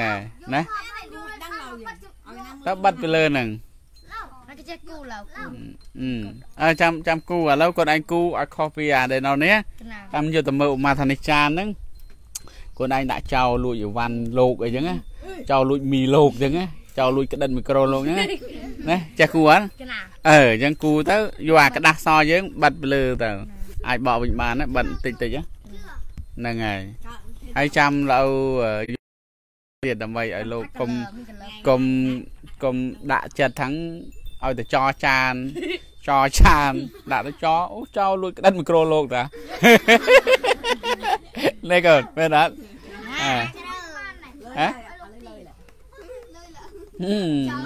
ហើយណាដឹងឡើយឲ្យណាតើបាត់ទៅលើហ្នឹងណាគេចេះគូឡៅគូអឺអើចាំចាំគូឥឡូវគាត់ឯងគូឲ្យខុសពីអាដែលនៅនេះណាតាមយកទៅមើលឧមាថានេះចានហ្នឹង ខ្លួនឯងដាក់ចោលលួចអីវ៉ាន់លោកអីចឹងណាចោលលួចមីលោកចឹងណាចោលលួចក្តិនមីក្រូលោកហ្នឹងណាចេះគូអត់អឺចឹងគូទៅយកអាក្ដាស់សយើងបិទលើទៅអាចបកវិញបានណាបិទតិចតិចហ្នឹងហើយហើយចាំលើទៀតដើម្បីឲ្យលោកកុំកុំកុំដាក់ចិត្តថឹងឲ្យទៅចោចានចោចានដាក់ទៅចោអូចោលួចក្តិនមីក្រូលោកតា នេះក៏មែនអត់អើហ៎ហឹម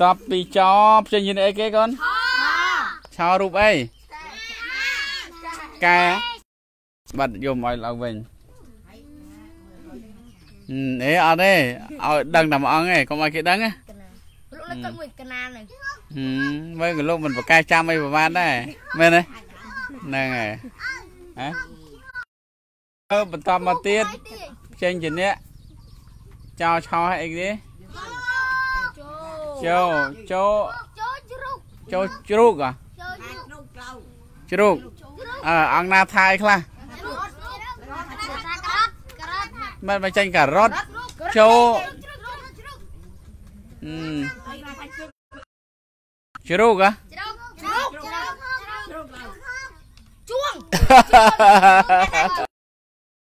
តបពីចោផ្សេងជាអីគេកូនឆោរូបអីកែបាត់យំឲ្យឡើងវិញហឹមអេអត់ទេឲ្យដឹងតែមួយអង្គឯងកុំឲ្យគេដឹងណាកណាលោកនៅគាត់មួយកណានៅហឹម មើលក៏លោកមិនប្រកែកចាំអីប្រហែលដែរមែនទេហ្នឹងហើយហ៎អឺបន្តមកទៀតផ្សេងជាអ្នកចោឆោឲ្យអីគេចូលចូលចូលចូលជ្រូកចូលជ្រូកអ្ហ៎ចូលជ្រូកនោះក្លោជ្រូកអឺអង្គណាថាយខ្លះជ្រូកការ៉ុតការ៉ុតមិនមកចេញការ៉ុតចូលអឺអីណាថា ជឹកជ្រូកអ្ហ៎ជ្រូកជ្រូកជ្រូកជ្រុកឡើយជួង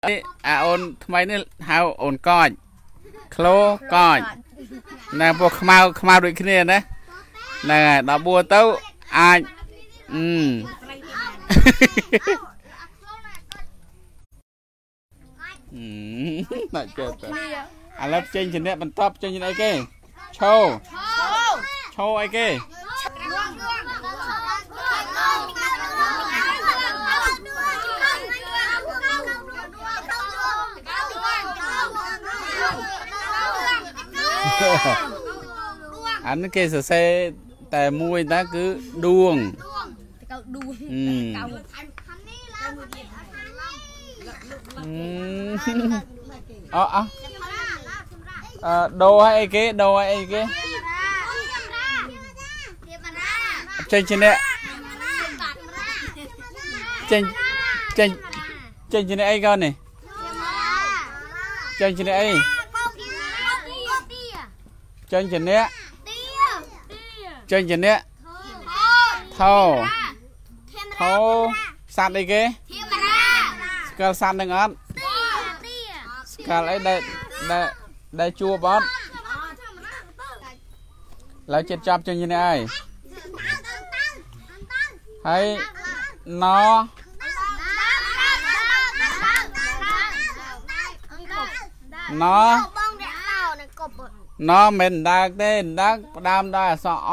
នេះអាអូនថ្មីនេះហៅអូនកោចក្លូកោចណែពួកខ្មៅខ្មៅដូចគ្នាណាហ្នឹងហើយដល់បួទៅអាចអឺត្រីទីណាអឺដាក់ចេះទៅឥឡូវចេញជាអ្នកបន្តចេញជាអីគេឈោឈោអីគេ ឈអានគេសរសេរតែមួយតែគឺដួងកៅដួងអឺកៅអឺអអអឺដូឲ្យអីគេដូឲ្យអីគេ ចេញជាអ្នកចេញចេញចេញជាអ្នកអីកូននេះចេញជាអ្នកអីចេញជាអ្នកចេញជាអ្នកថោថោសត្វអីគេស្គាល់សត្វនឹងអត់ស្គាល់អីដែលដែលដែលជួបអត់ឡើយចិត្តចាប់ចេញជាអ្នកអី ហើយណណបងអ្នកឡោនឹងកបណមិនដើកទេដើកផ្ដើមដោយអក្សរអ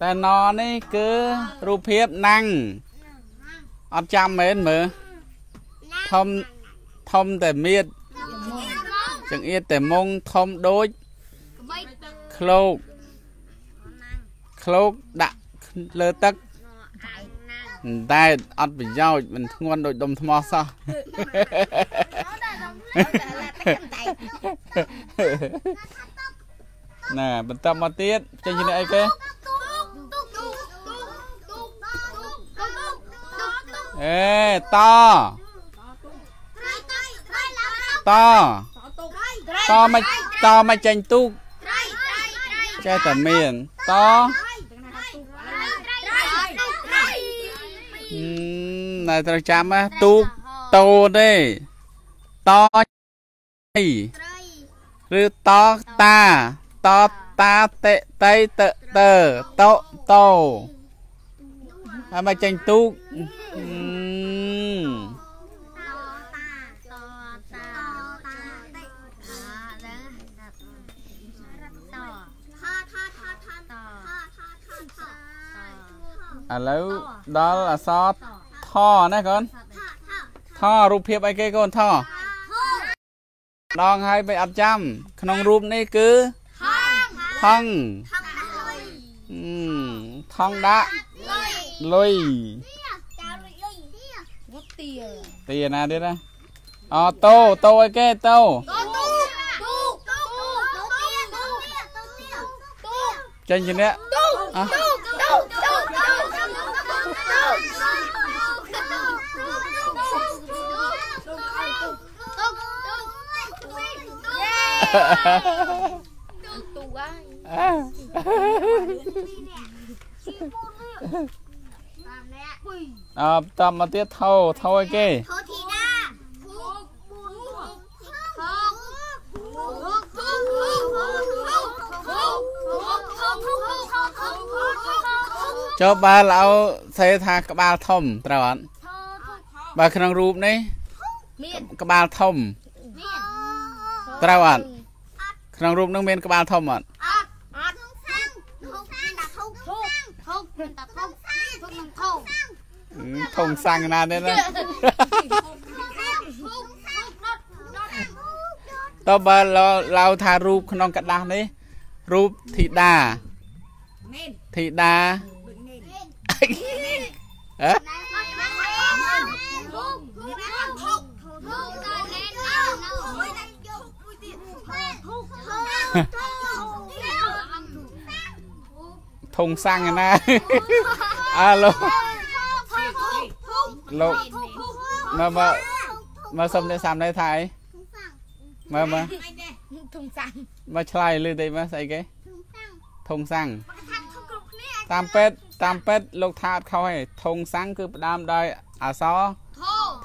តែណនេះគឺរូបភាពណាំងអត់ចាំមែនមើលធំធំតែមៀតចង្អៀតតែមុងធំដូចឃ្លោកឃ្លោកដាក់លើទឹក តែអត់ប្រយោជន៍មិនធ្ងន់ដូចដុំថ្មសោះណែបន្តមកទៀតចេញជាអីគេអេតតតមកតមកចេញទូកចេះតែមានត អឺណែត្រូវចាំណាទូកតូទេតឬតតាតតាតេតៃតតើតោតោហើយមកចេញទូកអឺ ឥឡូវដល់អក្សរថណាកូនថរូបភាពអីគេកូនថដងហើយមិនអត់ចាំ ក្នុងរូបនេះគឺថងអឺថងដាក់លុយវុតទាទីណាទៀតណាអូតូតូអីគេតូចេញជាអ្នកអ่ ទូហើយអ่ะតាមអ្នកអើតមកទៀតថោថោអីគេធូធីណាធូធូធូចុះបើឡៅសេថាក្បាលធំត្រូវអត់បើក្នុងរូបនេះមានក្បាលធំមានត្រូវអត់ ក្នុងរូបនឹងមានក្បាលធំអត់ អត់អត់ធុងសាំងធុងមានតែធុងធុងធុងមានតែធុងធុងនឹងធុង អឺធំសាំងណាស់ទេណា តើបើឡៅថារូបក្នុងกระดาษនេះរូបធីតា មែន ធីតា ដូចមែន ហ៎ ធុងសាំងណាអើលោកលោកមើលមើលមើលសុំអ្នកសាំនេះថាអីមើលមើលអីទេធុងសាំងមើលឆ្លើយលឺតិចមើលស្អីគេធុងសាំងតាមពេទ្យតាមពេទ្យលោកថាអត់ខុសទេធុងសាំងគឺផ្ដើមដោយអក្សរ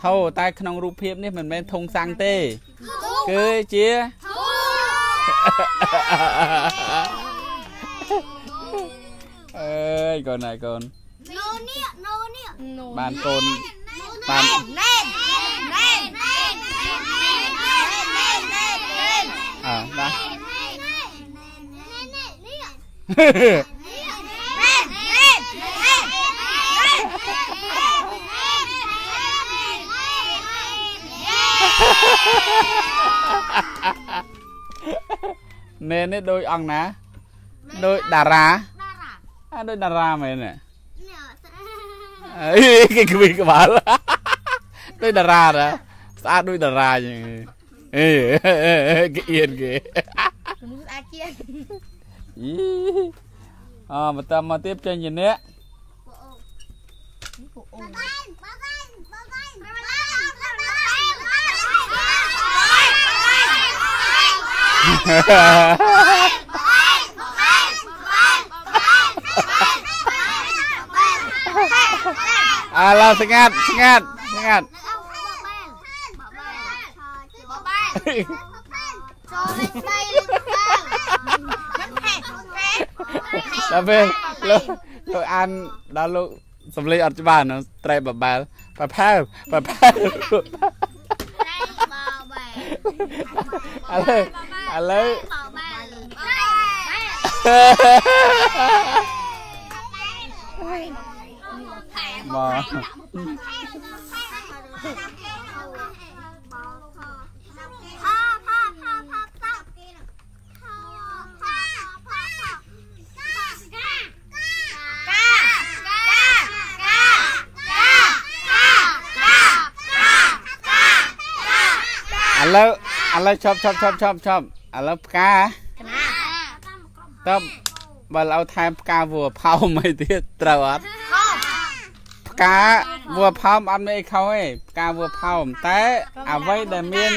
ធោតែក្នុងរូបភាពនេះមិនមែនធុងសាំងទេ គឺជាអើ យកូនហើយកូនបានកូនបាន ណែណែណែណែអើបាទអនេនេះដូចអង្គណាដូចតារាតារាអើដូចតារាមែនទេនេះអីគេគវិក្បាលដូចតារាដែរស្អាតដូចតារាចឹងអេគេអៀនគេមនុស្សស្អាតជាងអីអមកតាមមកទៀតចេញជាអ្នកនេះពួកអូ អើឡើស្ងាត់ស្ងាត់ស្ងាត់ចូលលេខ3លេខ5ដល់ពេលលោកលោកអានដល់លោកសំលេងអត់ច្បាស់ណាត្រេបបែលប្រផែលប្រផែល ឥឡូវឥឡូវមក ឥឡូវឥឡូវឈប់ឈប់ឈប់ឈប់ឈប់ឥឡូវផ្កាតើបើឡៅថែមផ្កាវัวផោមអីទៀតត្រូវអត់ផ្កាវัวផោមអត់មានអីខុសទេផ្កាវัวផោមតែអ្វីដែលមាន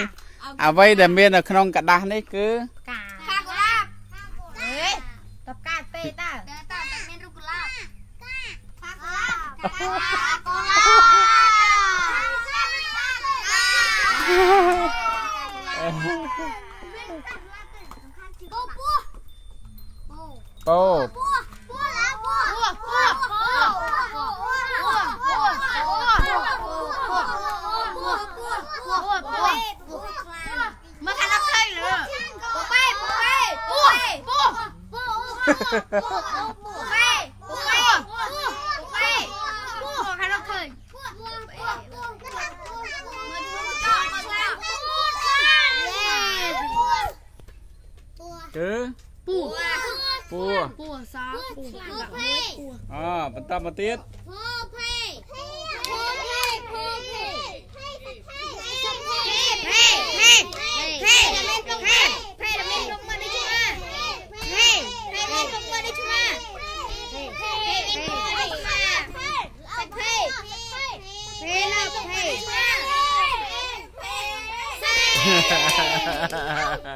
អ្វីដែលមាននៅក្នុងกระดาษនេះគឺ កាកាកូឡាបអេតបកាទេតើតើតើមានរូបកូឡាបកាកូឡាបកាកូឡាប ពោ មកខាងនោះឃើញលឺពូ Bố. Bố. Bố. Bố. Bố. គឺពូពូពូសពូដាក់មួយពូអូបន្តមកទៀតពូភីភីភីភីភី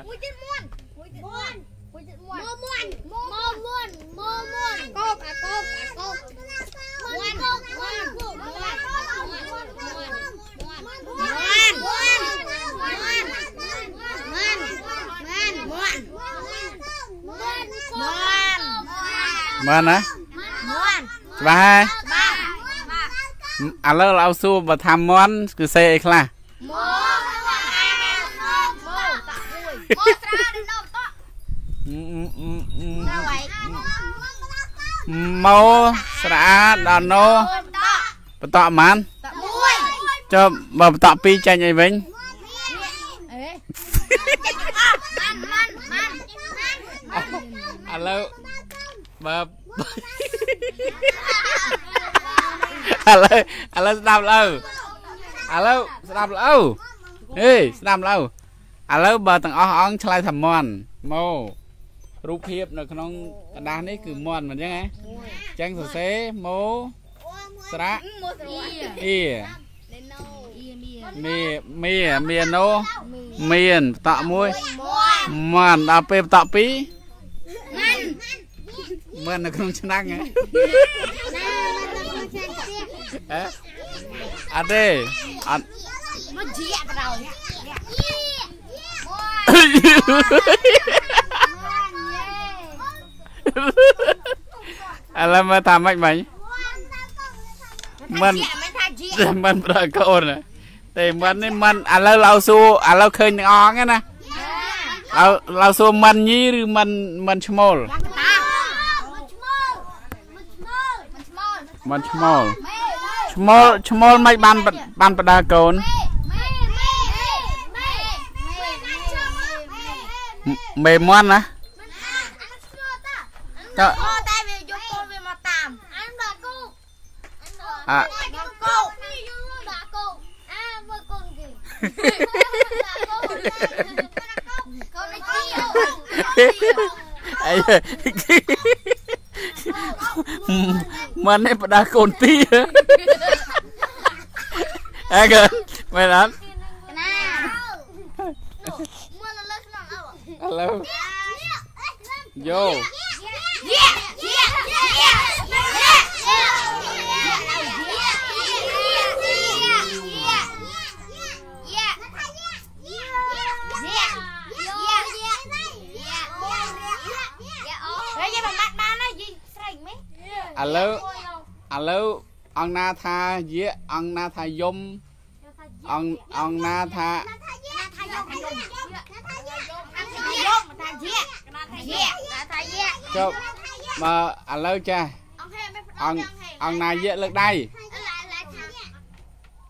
មួយទៀត មួនមួនមួនមួនមួនកោបអាកោបអាកោបមួនកោបមួនមួនមួនមួនមួនមួនមែនណាច្បាស់ហើយឥឡូវឲ្យសួរបើថាមន់គឺសេអីខ្លះមន់អាមន់តមួយ ម៉ូស្រអាដល់ណូតបន្តអាម៉ានតមួយចុះបើបន្តពីរចាញ់អីវិញអេម៉ាន់ម៉ាន់ម៉ាន់ឥឡូវបើឥឡូវឥឡូវស្ដាប់លើឥឡូវស្ដាប់លើហេស្ដាប់លើឥឡូវបើទាំងអស់អង្គឆ្លើយថាមន់ម៉ូ រូបភាពនៅក្នុងกระดาษនេះគឺមន់មិនអញ្ចឹងហ៎អញ្ចឹងសរសេរម៉ូស្រៈ មួស្រវ អ៊ី លេណូអ៊ីមៀ មីមីមីណូមានតក់មួយ មួន មន់ដល់ពេលតក់ពីរ ម៉ាន់ មិននៅក្នុងឆ្នាំងហ៎ ណាមិនទៅចាក់ទៀត អេអត់ទេអត់ មកជាប្រោយមួនយេ ឥឡូវមើលថាម៉េចមិញមិនជាមិនថាជាមិនប្រកូនទេតែមិននេះមិនឥឡូវឡៅសួរឥឡូវឃើញទាំងអងហ្នឹងណាឡៅឡៅសួរមិនញីឬមិនមិនឈ្មោលតាមិនឈ្មោលមិនឈ្មោលមិនឈ្មោលឈ្មោលឈ្មោលមិនបានបានបដាកូនមេមេមេមេមេមេមន់ណាម ចុះអូតែវាយកកូនវាមកតាមអានដល់គោអាដល់គោនេះយកដល់គោអាមើលកូនគេដល់គោកូននេះទីអីមិននេះបដាកូនទីអើកមែនអត់ណាមើលលើក្នុងអើឥឡូវយោ ឥឡូវឥឡូវអង្គណាថាយាអង្គណាថាយំអង្គអង្គណាថាថា យកថាយកថាយកថាយកថាយកថាយក ចុះបើឥឡូវចាស់ អង្គហេមិន អង្គអង្គណាយាលើកដៃ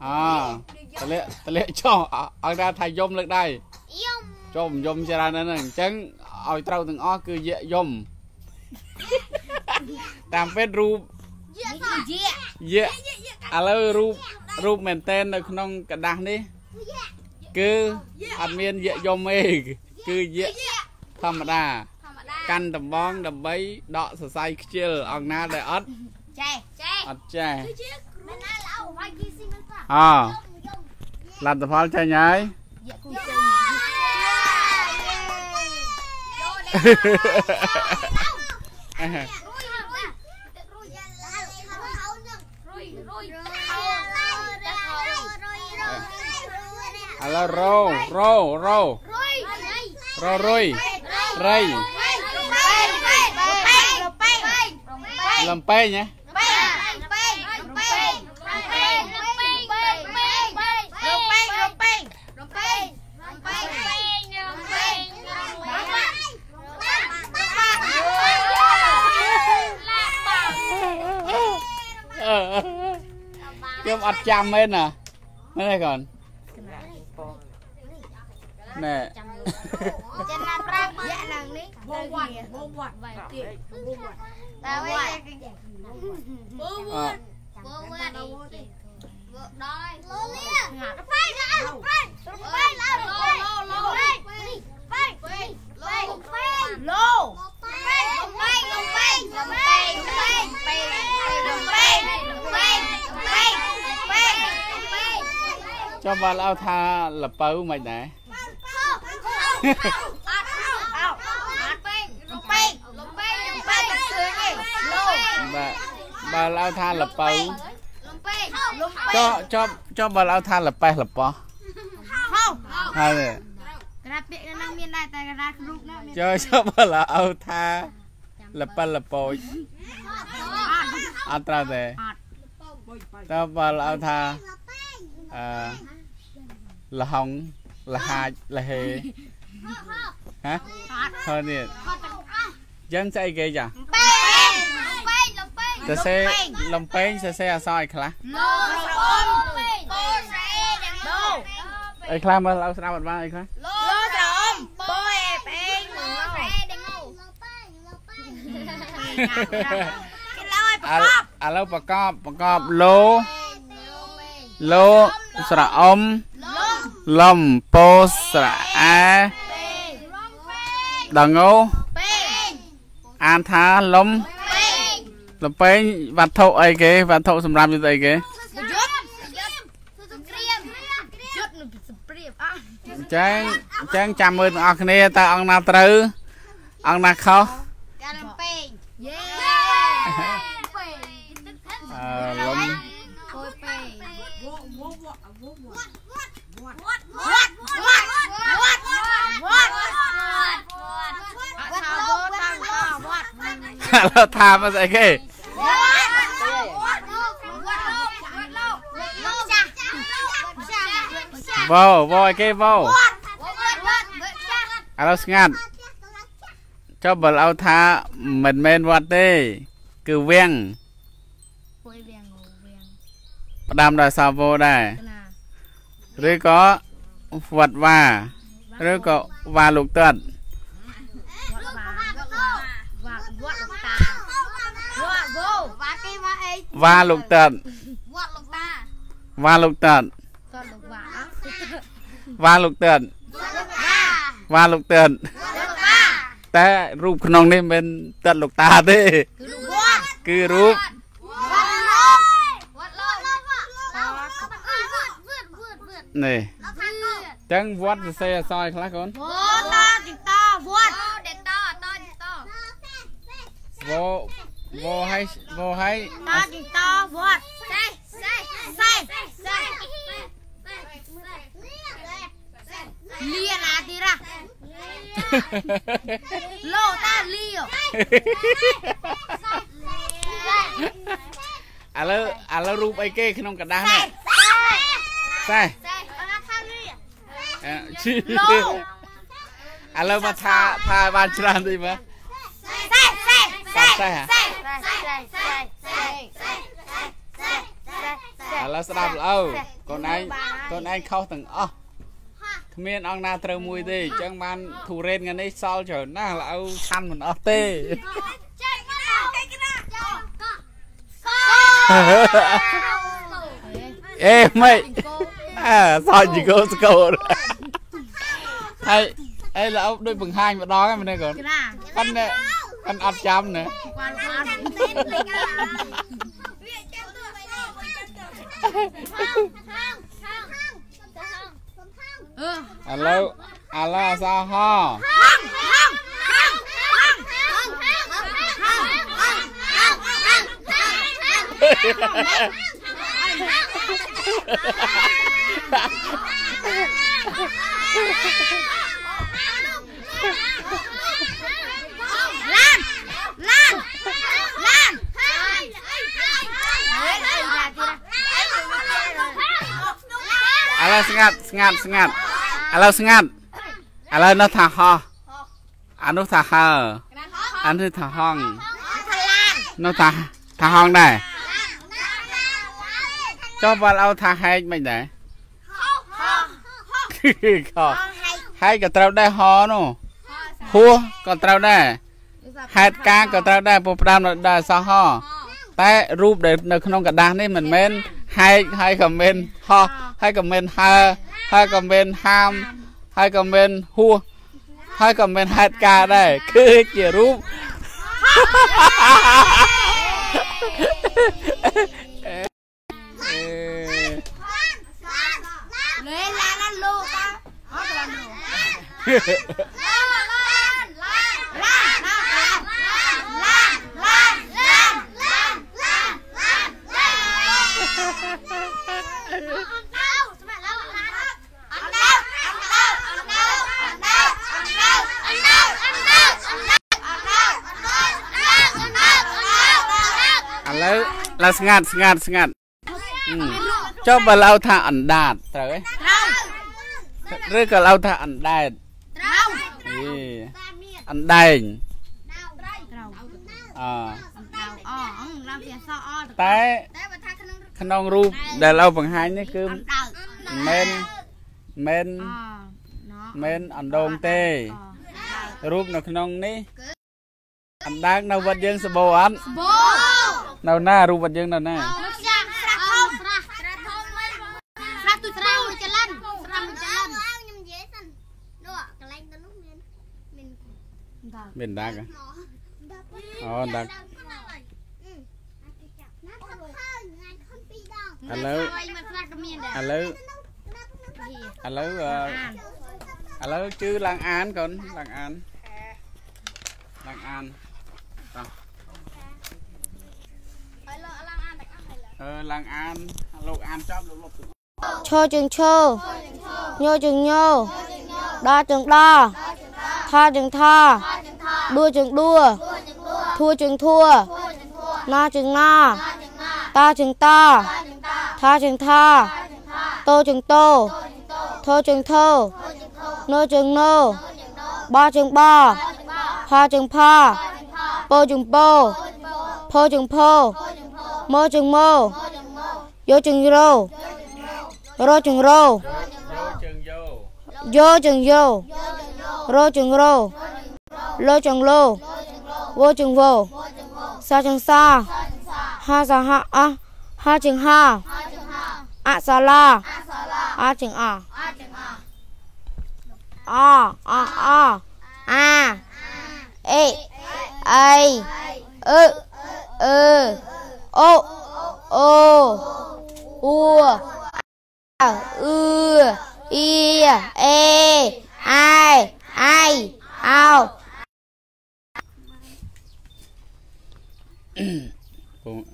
អតលាក់តលាក់ចុះអង្គណាថាយំលើកដៃ យំ ចុំយំច្រើនណាស់ហ្នឹងអញ្ចឹងឲ្យត្រូវទាំងអស់គឺយាយំតាមពេទ្យរូប យកយក យាឥឡូវរូបរូបមែនតែននៅក្នុងกระดาษនេះ គឺអត់មានយាយំទេ គឺយាធម្មតាធម្មតាកាន់ដំបងដើម្បីដកសរសៃខ្ជិលអង្គណាដែលអត់ចេះចេះអត់ចេះមិនណាល្អវាយគីស៊ីមិនប៉ាអលទ្ធផលចាញ់ហើយយកគូចេញយកឥឡូវរោរោរោ រោរុយរៃលំពេងណាអឺខ្ញុំអត់ចាំមែនណាមែនទេកូនណែ ចំណាប្រាប់យ៉ាឡើងនេះវងវត្តវងវត្តវាយទៀតវងវត្តតើវិញវងវត្តវងវត្តវងវត្តដល់លោលីងាត់បែកឡើងបែកបែកឡើងលោលោលោបែកបែកបែកលោបែកលោបែកបែកលោបែកលោបែកបែកបែកលោបែកបែកបែកបែកបែកចាំបាល់អោថាលពៅមិនដែរ អត់អត់អត់ពេកលំពេកលំពេកលំពេកឃើញទេលោបាទបាល់អោថាលពៅលំពេកលំពេកចុះចុះចុះបាល់អោថាលប៉េះលប៉ោះហៅហើយក្រាពាក្យនឹងមានដែរតែក្រារូបនោះមានចុះចុះបាល់អោថាលប៉ិលលប៉ូចអត់ត្រូវទេតើបាល់អោថាអឺលហុងលហាចលហេ ហ៎ហើយនេះយ៉ាងស្អីគេចាពេកលំពេកលំពេកសរសេរលំពេងសរសេរអក្សរឲ្យខ្លះលោស្រអមបូស្រេយ៉ាងលោអីខ្លះមើលអោស្ដាប់អត់បានអីខ្លះលោស្រអមបូអេពេងលោស្រេយ៉ាងលោលោពេកលោពេកគេឡឲ្យប្រឥកបឥឡូវប្រកបប្រកបលោលោស្រអមលំលំពោស្រអែពេកលំពេក ដងោពេកអានថាលំពេកលំពេងវត្ថុអីគេវត្ថុសម្រាប់យុទ្ធអីគេយុទ្ធយុទ្ធសង្គ្រាមយុទ្ធនឹងសង្គ្រាមអ่ะអញ្ចឹងអញ្ចឹងចាំមើលទាំងអស់គ្នាតើអង្គណាត្រូវអង្គណាខុស កាលំពេងយេពេង អឺលំ គួយពេងវត់វត់វត់វត់វត់វត្តវត្តវត្តវត្តវត្តវត្តអត់ថាវត្តតាំងតាវត្ត ឥ ឡូវថាមកស្អីគេវត្តវត្តវត្តលោកលោកចាស់ចាស់ចាស់វោវោអីគេវោវត្តវត្តវត្តចាស់ឥឡូវស្ងាត់ចុះបើអោថាមិនមែនវត្តទេ គឺវាំងពួយវាងងវាងផ្ដាំដោយសាវោដែរណាឬក៏វត្តវាឬក៏វាលោកទាត់វត្តបាវត្តបាវត្តវត្តលោកតា វ៉ាលោកតាត់វត្តលោកតាវ៉ាលោកតាត់វត្តលោកវ៉ាវ៉ាលោកតាត់វ៉ាលោកតាត់តែរូបក្នុងនេះមិនតាត់លោកតាទេគឺរូបនេះចឹងវត្តសរសេរអសរខ្លះកូនវត្តតតវត្តតតតវត្ត វវហើយវហើយ តទីតវត្តសេសេសេសេលៀណាទីរ៉ាលោតាលី ឥឡូវឥឡូវរូបអីគេក្នុងกระดาษនេះសេះ សេអត់ថាលី អឺឈីឥឡូវមកថាថាឲ្យបានច្រើនតិចមើល សេសេ បាត់សេះហ៎សេសេសេសេសេឥឡូវស្ដាប់ល្អកូនឯងកូនឯងខុសទាំងអស់គ្មានអង្គណាត្រូវមួយទេអញ្ចឹងបានធូរ៉េនថ្ងៃនេះសល់ច្រើនណាស់ល្អឆាន់មិនអស់ទេចេញមកចេញមកចោកកអេមិនអើសល់ជីកោស្កូតហើយអេល្អដូចបង្ហាញម្ដងហ្នឹងមែនទេកូនក្រាប៉ិន មិនអត់ចាំណាគាត់អត់ចាំទេលេងហើយវាចាំទៅវិញឥឡូវឥឡូវអសាហោអ ឡានឡានអីអីឡាទីឥឡូវស្ងាត់ស្ងាត់ស្ងាត់ឥឡូវស្ងាត់ឥឡូវនោះថាហោះអានោះថាហើអានោះថាហងថាឡាននោះថាថាហងដែរចុះបើឲ្យថាហែកមិនដែរខោហែកក៏ត្រូវដែរហនោះហួសក៏ត្រូវដែរ ហេតុការក៏ត្រូវដែរពុះផ្ដាំនៅដែរសោះហតែរូបដែលនៅក្នុងกระดาษនេះមិនមែនហែកហើយក៏មិនហោះហើយក៏មិនហើហើយក៏មិនហាមហើយក៏មិនហួសហើយក៏មិនហេតុការដែរគឺជារូប អេ លេឡានលោកតាអត់ឡានលោក ក ឥឡូវឡើស្ងាត់ស្ងាត់ស្ងាត់អឺចុះបើឡៅថាអណ្ដាតត្រូវទេត្រូវឬក៏ឡៅថាអណ្ដែតត្រូវអេអណ្ដែងត្រូវអដៅអអងឡើងពីអសអតែតែបើថា ក្នុងរូបដែលเราបង្ហាញនេះគឺមែនមែនមែនអណ្ដូងទេរូបនៅក្នុងនេះអណ្ដើងនៅវត្តយើងសបោអត់សបោនៅណារូបវត្តយើងនៅណាមានដាក់អូដាក់ ឥឡូវហើយមកខ្លះក៏មានដែរឥឡូវឥឡូវអឺឥឡូវជឿឡើងអានកូនឡើងអានឡើងអានហើយលោកឡើងអានតែអស់ហើយអឺឡើងអានលោកអានចប់លោកលុបទៅឈរជើងឈរញោជើងញោដជើងដថាជើងថាដួជើងដួធួជើងធួណាជើងណា តាជើងតាថាជើងថាតោជើងតោធោជើងធោណូជើងណូបាជើងបាផាជើងផាពោជើងពោផោជើងផោម៉ូជើងម៉ូយោជើងរោរោជើងរោយោជើងយោយោជើងយោរោជើងរោលោជើងលោវោជើងវោសាជើងសាហ ho giò ho o ờ, ho. Chừng ho. A à, giò lo a chừng a o o o a e e ư ư o o u a ư i e ai ai ao. 嗯，不。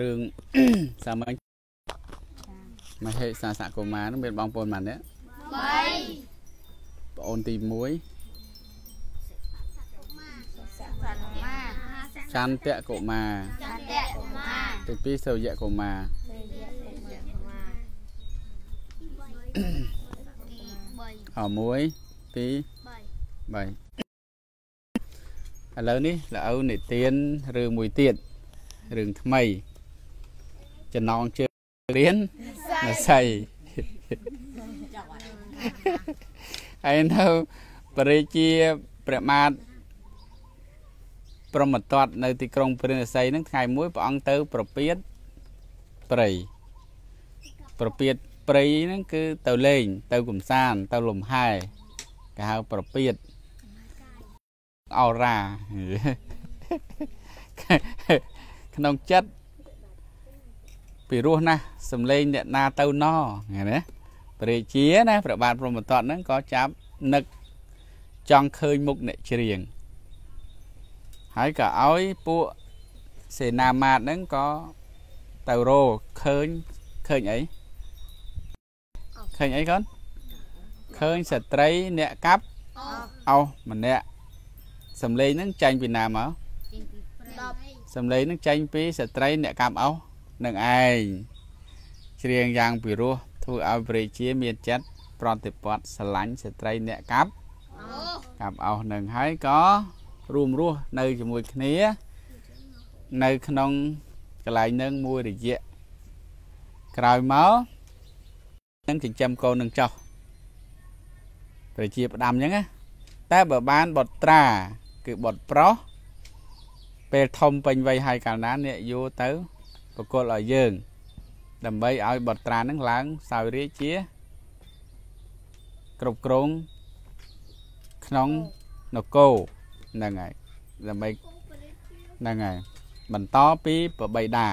រឿងសាមញ្ញមហេសាសកុមារនឹងមានបងប្អូនប៉ុន្មាន3បងអូនទី1ចន្ទៈកុមារទី2សោយៈកុមារអ1 2 3ឥឡូវនេះ lão ឪនិទានរឿងមួយទៀត រឿងថ្មី ចំណងជើងរៀននស័យហើយនៅបរិជាព្រះមាតព្រមតតនៅទីក្រុងព្រះនស័យហ្នឹងថ្ងៃមួយព្រះអង្គទៅប្រពៀតព្រៃប្រពៀតព្រៃហ្នឹងគឺទៅលេង ទៅកំសាន្តទៅលំហែគេហៅប្រពៀតអរ៉ា ក្នុងចិត្តពីរោះណាស់សំលេងអ្នកណាទៅណណាព្រះជាណាព្រះបាទព្រហ្មទត្តហ្នឹងក៏ចាប់នឹកចង់ឃើញមុខអ្នកច្រៀងហើយក៏ឲ្យពួកសេនាមាតហ្នឹងក៏ទៅរកឃើញឃើញអីឃើញអីកូនឃើញស្ត្រីអ្នកកាប់អោម្នាក់សំលេងហ្នឹងចាញ់ពីណាមក សំឡេងនឹងចេញពីស្ត្រីអ្នកកម្មអោសនឹងឯងច្រៀងយ៉ាងពិរោះធ្វើឲ្យព្រះជាមានចិត្តប្រតិបត្តិស្រឡាញ់ស្ត្រីអ្នកកាប់កាប់អោសនឹងហើយក៏រួមរស់នៅជាមួយគ្នា នៅក្នុងកន្លែងនឹងមួយរយៈក្រោយមកនឹងចិញ្ចឹមកូននឹងចោះប្រជាផ្ដាំអញ្ចឹងណាតែបើបានបតត្រា គឺបតប្រុស ពេលធំពេញវ័យហើយកាលណាអ្នកយកទៅប្រគល់ឲ្យយើង ដើម្បីឲ្យបត្រានឹងឡើងសោយរាជជា គ្រប់គ្រងក្នុងនគរហ្នឹងហើយដើម្បីហ្នឹងហើយបន្តពីប្របីតា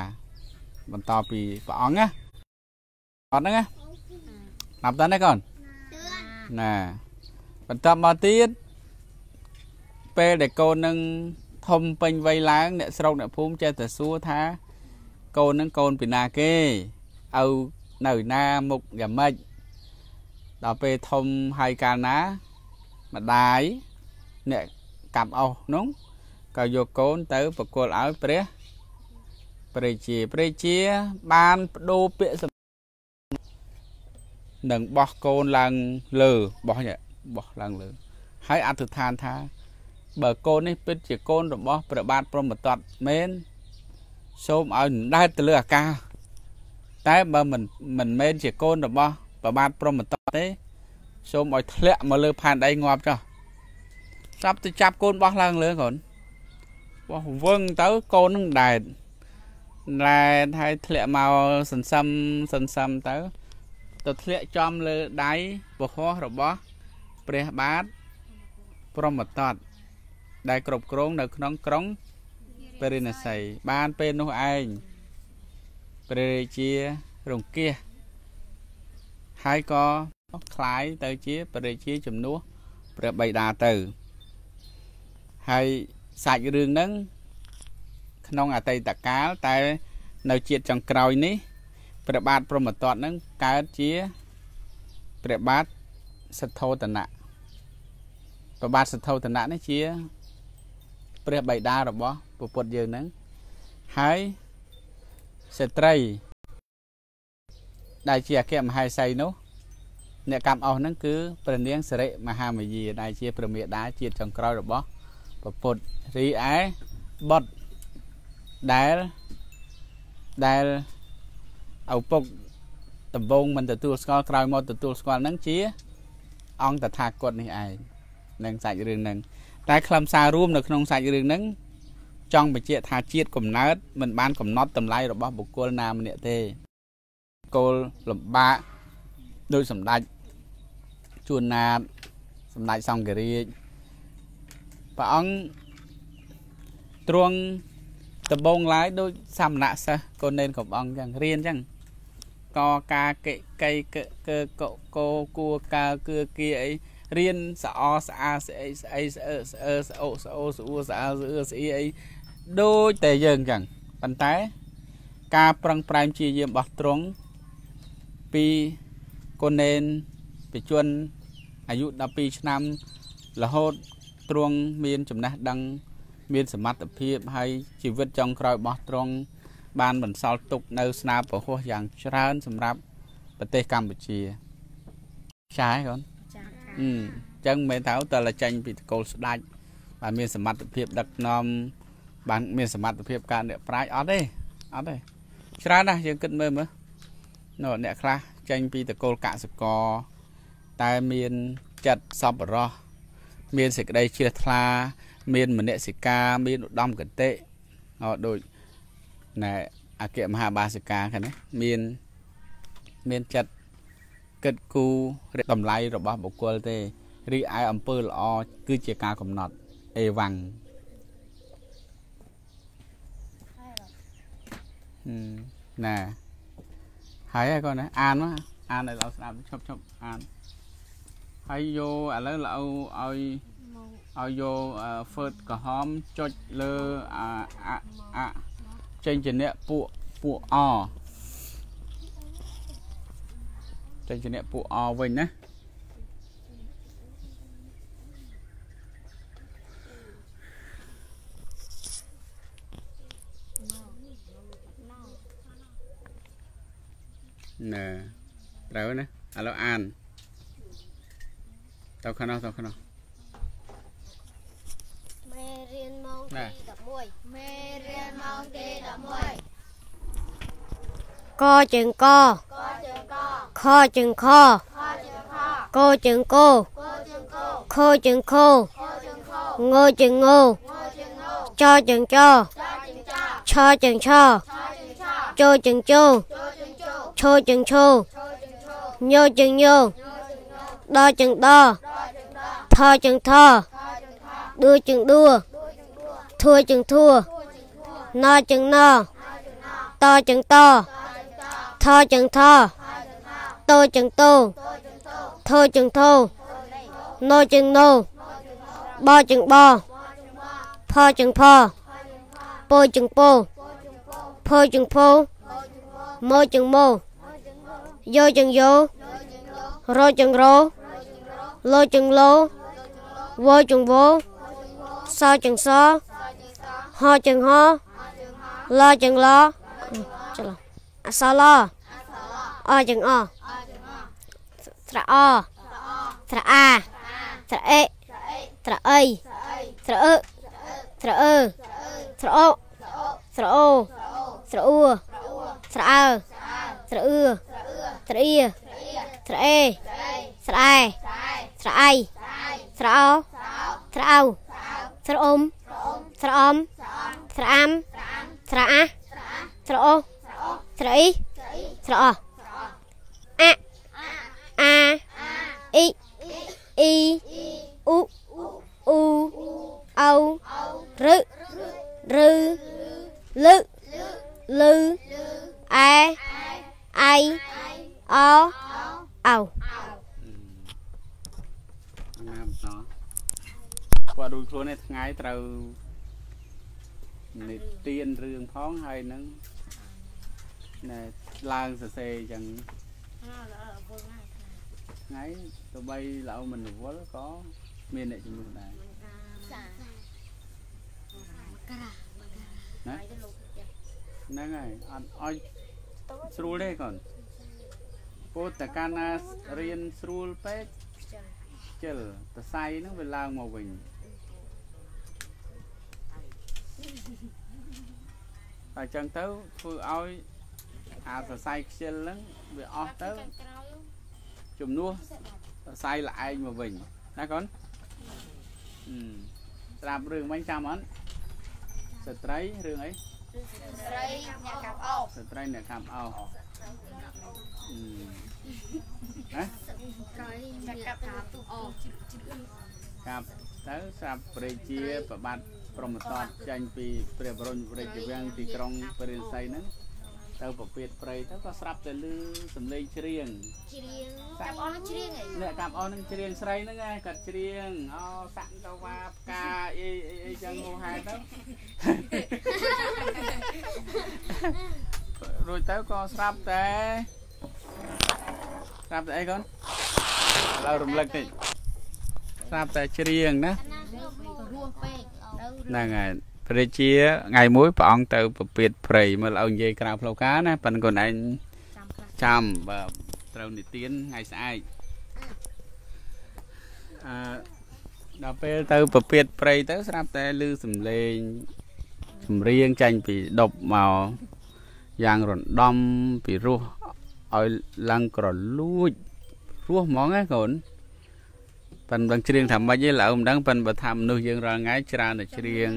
បន្តពីព្រះអង្គណាអត់ហ្នឹងណាណាប់តើណាកូនណាបន្តមកទៀតពេលដែលកូននឹង ធំពេញវ័យឡើងអ្នកស្រុកអ្នកភូមិចេះតែសួរថាកូននឹងកូនពីណាគេឪនៅណាមុខយ៉ាងម៉េចដល់ពេលធំហើយកាលណាម្ដាយអ្នកកាប់អស់នោះក៏យកកូនទៅប្រគល់ឲ្យព្រះព្រះជាព្រះជាបានបដូរពាក្យនឹងបោះកូនឡើងលើបោះបោះឡើងលើហើយអធិដ្ឋានថា បើកូននេះពិតជាកូនរបស់ព្រះបាទព្រហ្មទត្តមែនសូមឲ្យដើរទៅលើអាកាសតែបើមិនមិនមែនជាកូនរបស់ព្រះបាទព្រហ្មទត្តទេសូមឲ្យធ្លាក់មកលើផែនដីងាប់ចុះចាប់ទៅចាប់កូនបោះឡើងលើកូនបោះវឹងទៅកូននឹងដែតដែតហើយធ្លាក់មកសន្សំសន្សំទៅទៅធ្លាក់ចំលើដៃពហោះរបស់ព្រះបាទព្រហ្មទត្ត ដែលគ្រប់គ្រងនៅក្នុងក្រុងពេរិណស័យបានពេលនោះឯងព្រះរាជារង្គៀសហើយក៏คล้ายទៅជាព្រះរាជាជំនួសព្រះបិតាទៅហើយសាច់រឿងហ្នឹងក្នុងអតីតកាលតែនៅជាតិចុងក្រោយនេះព្រះបាទព្រហ្មទត្តនឹងកើតជាព្រះបាទសទ្ធោតនៈព្រះបាទសទ្ធោតនៈនេះជា ព្រះបិតារបស់ពពុទ្ធយើងហ្នឹងហើយស្ត្រីដែលជាអគ្គមហេសីនោះអ្នកកម្មអស់ហ្នឹងគឺព្រះនាងសិរិមហាមាយាដែលជាព្រះមេដាជាតិចុងក្រោយរបស់ពពុទ្ធរីឯបុត្រដែលដែលឪពុកដំបងមិនទទួលស្គាល់ក្រោយមកទទួលស្គាល់ហ្នឹងជាអង្គតថាគតនេះឯងនឹងសាច់រឿងហ្នឹង តែខ្លឹមសាររួមនៅក្នុងសាច់រឿងហ្នឹងចង់បញ្ជាក់ថាជាតិកំណើតមិនបានកំណត់តម្លៃរបស់បុគ្គលណាម្នាក់ទេគោលលំបាកដោយសម្ដេចជួនណាតសម្ដេចសង្ឃរាជព្រះអង្គទ្រង់ដំបងឡើយដូចសមណៈសិស្សកូននេនកំអង្គចឹងរៀនចឹងកកាកិកៃកកើកកោគួកើគឺគៀអី រៀនសអស្អាស្អីស្អីស្អើស្អើស្អូស្អូស្អួស្អាស្អឺស្អីអីដូចតែយើងចឹងប៉ុន្តែ ការប្រឹងប្រែងជាយាមរបស់ទ្រង់ពីកូននេនបជនអាយុ12ឆ្នាំរហូតទ្រង់មានចំណេះដឹង មានសមត្ថភាពហើយជីវិតចុងក្រោយរបស់ទ្រង់បានបន្សល់ទុកនៅស្នាពហុសយ៉ាងច្រើន សម្រាប់ប្រទេសកម្ពុជាចាហើយកូនចា អឺអញ្ចឹងមិនថាតើតែចេញពីតកូលស្ដាច់បានមានសមត្ថភាពដឹកនាំបានមានសមត្ថភាពការអ្នកប្រាជ្ញអត់ទេអត់ទេច្រើនណាស់យើងគិតមើលមើលនោះអ្នកខ្លះចេញពីតកូលកសិករតែមានចិត្តសប្បុរសមានសេចក្តីជ្រះថ្លា មានមនសិការមានឧត្តមកតិអត់ដូចណែអគ្គមហាបាសិកាហ្នឹងណាមានមានចិត្ត គិតគូរតម្លៃរបស់បុគ្គលទេរីឯអំពើល្អគឺជាការកំណត់អេវ៉ាំងណាហើយឯងគាត់ណាអានមកអានឲ្យលោកស្ដាប់ឈប់ឈប់អានហើយយកឥឡូវលោកឲ្យឲ្យយកហ្វឺតក្រហមចុចលើអាអាចេញជាអ្នកពួកពួកអ ចេញជាអ្នកពួកអវិញណាណែត្រូវណាឥឡូវអានទៅខាងនោះទៅខាងនោះមេរៀនម៉ោងទី11មេរៀនម៉ោងទី11កជើងកកជើង កខជើងខខជើងខកជើងកោកជើងកោខជើងខោខជើងខោងជើងងោងជើងងោចជើងចចជើងចឆជើងឆឆជើង ឆជជើងជោជើងជើងឈជើងឈោញោជើងញោដជើងដថជើងថដួជើងដួធួជើងធួណជើងណតជើងតថជើងថតជើងតធ ជើងធណជើងណបជើងបផជើងផពោជើងពោផជើងផោម៉ូជើងម៉ូយោជើងយោរជើងរលោជើងលោវជើងវសជើងសហជើងហលជើងឡច្រឡំអសឡអជើងអស្រអស្រអាស្រអេស្រអីស្រអឺស្រអឺស្រអូស្រអូស្រអ៊ូស្រអើស្រអឿស្រអៀស្រអេស្រអែស្រអៃស្រអោស្រអៅស្រអ៊ំស្រអំស្រអាំស្រអាស្រអូស្រអ៊ីស្រអអៈ អាអ៊ីអ៊ីអ៊ូអ៊ូអោរឹរឺលឹលឺអែអៃអអៅណាបន្តគាត់ដូចខ្លួននេះថ្ងៃត្រូវនិទានរឿងផងហើយនឹងណែឡើងសរសេរចឹង ថ្ងៃទៅបីឡៅមិនរវល់ក៏មានអ្នកជំនួសដែរចាណាហ្នឹងហើយអត់ឲ្យស្រួលទេកូនពោលតែកាលណារៀនស្រួលពេកខ្ជិលតសៃហ្នឹងវាឡើងមកវិញតែចឹងទៅធ្វើឲ្យអាសរសៃខ្ជិលហ្នឹងវាអស់ទៅ ជំនួសសរសៃល្អឯងមកវិញណាកូនអឺស្ដាប់រឿងមិញចាំអត់ស្ត្រីរឿងអីស្រីអ្នកកាប់អោបស្ត្រីអ្នកកាប់អោសអឺណាស្រីអ្នកកាប់អោបកាប់ទៅស្រាប់ព្រះជាប្របាទព្រមតតចាញ់ពីព្រះបរមរាជវាំងទីក្រុងព្រះរាសីហ្នឹង ទៅប្រពៀតព្រៃទៅក៏ស្រាប់តែលឺសំឡេងច្រៀងច្រៀងកាប់អោបច្រៀងអីអ្នកកាប់អស់នឹងច្រៀងស្រីហ្នឹងឯងគាត់ច្រៀងអូសាក់ទៅវ៉ាផ្កាអីអីអីចឹងហូហែទៅរួចទៅក៏ស្រាប់តែស្រាប់តែអីកូនឥឡូវរំលឹកតិចស្រាប់តែច្រៀងណាណាក៏រស់ពេកទៅហ្នឹងហើយ ព្រះជាថ្ងៃមួយព្រះអង្គទៅប្រពៀតព្រៃមើលឲ្យនិយាយក្រៅផ្លូវការណាប៉ិនខ្លួនឯងចាំខ្លះចាំបើត្រូវនិទានថ្ងៃស្អែកអឺដល់ពេលទៅប្រពៀតព្រៃទៅស្រាប់តែឮសំឡេងចម្រៀងចាញ់ពីដប់មកយ៉ាងរំដំពីរសឲ្យឡើងក្រលួចរសហ្មងណាកូនប៉ិនដឹងច្រៀងថាម៉េចទេឡើយមិនដឹងប៉ិនបើថាមនុស្សយើងរាល់ថ្ងៃច្រើនតែច្រៀង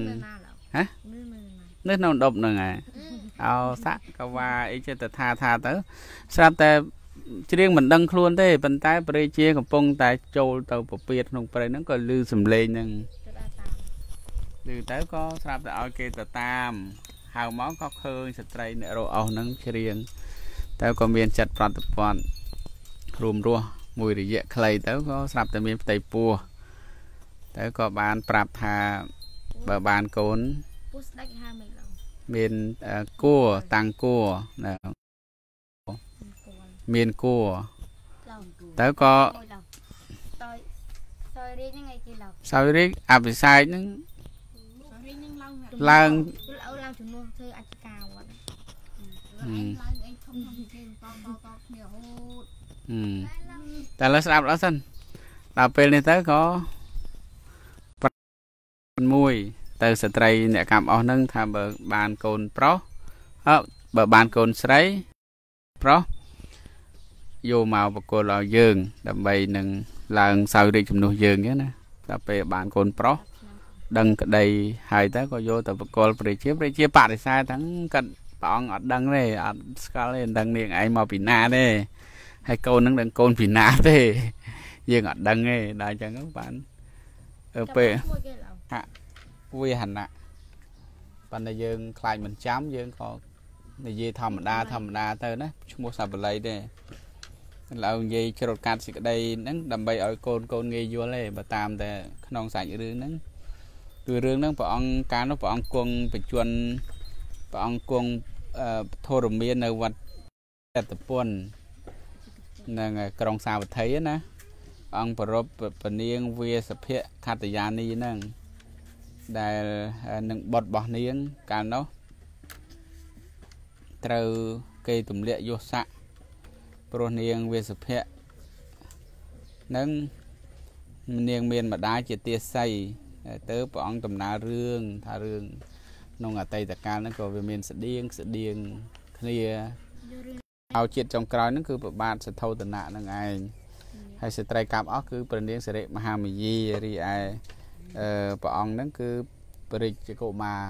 ហ៎មើលមើលណានៅក្នុងដប់ហ្នឹងហើយអោសាក់កវ៉ាអីចេះតែថាថាទៅស្រាប់តែច្រៀងមិនដឹងខ្លួនទេប៉ុន្តែព្រះជាកំពុងតែចូលទៅពពៀតក្នុងព្រៃហ្នឹងក៏ឮសំឡេងហ្នឹងទៅដល់តាមឮទៅក៏ស្រាប់តែឲ្យគេទៅតាមហៅមកក៏ឃើញស្ត្រីអ្នករកអស់ហ្នឹងច្រៀងទៅក៏មានចិត្តប្រតិបត្តិរួមរស់មួយរយៈខ្លីទៅក៏ស្រាប់តែមានផ្ទៃពោះទៅក៏បានប្រាប់ថា បើបានកូនពូស្ដេចហៅមិនឡងមានអឺគួរតាំងគួរណាគួរមានគួរឡងគួរទៅក៏មួយឡងតើតើរៀនហ្នឹងឯងគេឡងសោយរិកអភិសេកហ្នឹងរៀនហ្នឹងឡងឡើងអោឡើងជំនួសធ្វើអធិការវត្តហឹមឡើងអីធំធំគេតបតបគ្នាហូតហឹមតែលើស្ដាប់ដល់សិនដល់ពេលនេះទៅក៏ 1ទៅស្ត្រីអ្នកកម្មអស់នឹងថាបើបានកូនប្រុសអើបើបានកូនស្រីប្រុសយកមកបកគលឲ្យយើង ដើម្បីនឹងឡើងសៅរាជជំនួសយើងហ្នឹងណាតែពេលបានកូនប្រុសដឹងក្តីហើយតើក៏យកទៅបកគលព្រះជាព្រះជាបរិសាទាំងកាត់ព្រះអង្គអត់ដឹងទេអត់ស្គាល់ទេដឹងនាងឯងមកពីណាទេហើយកូននឹងដឹងកូនពីណាទេយើងអត់ដឹងទេដល់អញ្ចឹងបានពេល មួយគេឡងវាហណៈប៉ុន្តែយើងខ្លាចមិនចាំយើងក៏និយាយធម្មតាធម្មតាទៅណាឈ្មោះសាបល័យទេឥឡូវនិយាយច្រូតកាត់សេចក្តីហ្នឹងដើម្បីឲ្យកូនកូនងាយយល់ទេបើតាមតែក្នុងសាច់រឿងហ្នឹងគឺរឿងហ្នឹងព្រះអង្គកាលនោះព្រះអង្គគង់បញ្ជន់ព្រះអង្គគង់អឺធរមាននៅវត្តតតពុននឹងក្រុងសាវត្ថីណាព្រះអង្គប្រពពនាងវាសភៈខត្តយានីហ្នឹង ដែលនឹងបុតរបស់នាងកាលនោះត្រូវគេទម្លាក់យោស័កព្រោះនាងវាសភៈនឹងនាងមានម្ដាយជាទាស័យហើយទៅព្រះអង្គដំណើររឿងថារឿងក្នុងអតីតកាលហ្នឹងក៏វាមានស្តៀងស្តៀងគ្នាឲ្យជាតិចុងក្រោយហ្នឹងគឺប្របាទសទ្ធោតនៈហ្នឹងឯងហើយស្ត្រីកាប់អស់គឺព្រះនាងសិរិមហាមយារីឯអឺ ព្រះអង្គហ្នឹងគឺព្រះរាជកុមារ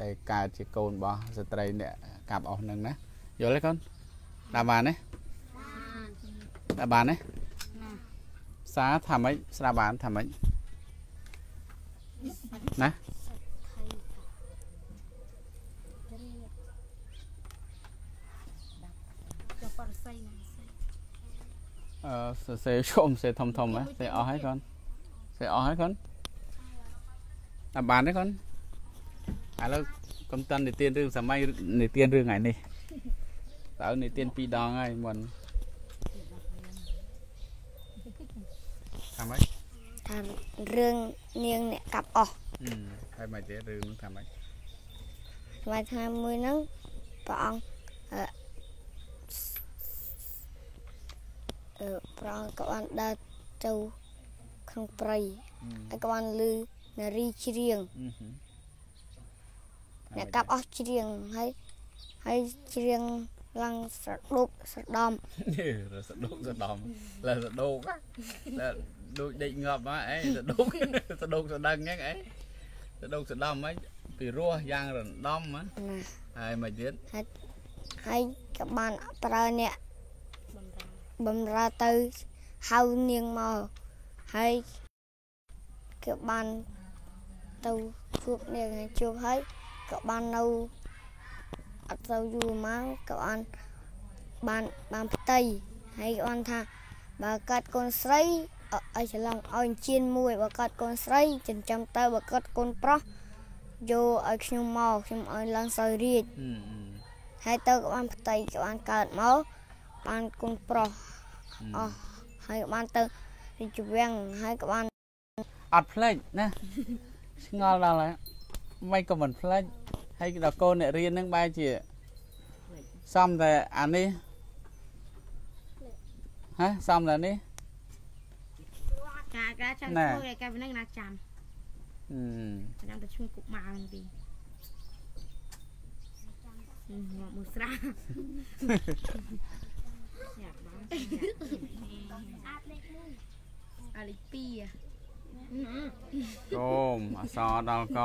ដែលកើតជាកូនរបស់ស្ត្រីអ្នកកាប់អស់ហ្នឹងណាយល់ទេកូនតាមបានទេតាមបានទេសារថាម៉េចស្ដាប់បានថាម៉េចណាទៅបរិស័យណាអឺសរសេរជុំសរសេរធំធំហ៎សរសេរអស់ហើយកូនសរសេរអស់ហើយកូន អាបានទេកូនឥឡូវកុំតាន់និទានរឿងសម័យនិទានរឿងថ្ងៃនេះតើនិទានពីរដងហើយមុនថាម៉េចថារឿងនាងអ្នកកាប់អស់ហឹមហើយមិនទេរឿងនោះថាម៉េចថ្មីថ្ងៃមួយហ្នឹងព្រះអង្គអឺអឺព្រះអង្គក៏បានដើរទៅក្នុងព្រៃហើយក៏បានលឺ នារីច្រៀងអឺហឹមអ្នកកាប់អស់ច្រៀងហើយហើយច្រៀងឡើងស្រដុកស្រដំនេះរសដុកសដំលែសដុកលែដូចដេកងាប់មកអីសដុកសដុកសដឹងអញ្ចឹងអីសដុកសដំហីពីរោះយ៉ាងរំដំហ៎ណាហើយមកទៀតហើយក៏បានប្រើអ្នកបំរើទៅហៅនាងមកហើយក៏បាន ទៅជួបនាងហើយជួបហើយក៏បាននៅអត់ទៅយូរមកក៏បានបានបានផ្ទៃហើយក៏បានថាបើកាត់កូនស្រីអឲ្យច្រឡំឲ្យជៀនមួយបើកាត់កូនស្រីចិញ្ចឹមទៅបើកាត់កូនប្រុសយកឲ្យខ្ញុំមកខ្ញុំឲ្យឡើងសោយរាជអឺហើយទៅក៏បានផ្ទៃក៏បានកើតមកបានកូនប្រុសអស់ហើយក៏បានទៅរាជវាំងហើយក៏បានអត់ផ្លេចណា ឆ្ងល់ដល់ហើយមិនក៏មិនផ្លេចហើយដល់កូនអ្នករៀនហ្នឹងបែរជាសំតែអានេះហ៎សំតែនេះកាកាចាំណែធ្វើឯកាវិញណាចាំអឺចាំតែឈ្មោះគុកម៉ៅហ្នឹងទីហឹមមកមើលស្រាយ៉ាប់បងអាលេខ1អាលេខ2 គោមអសរដល់ក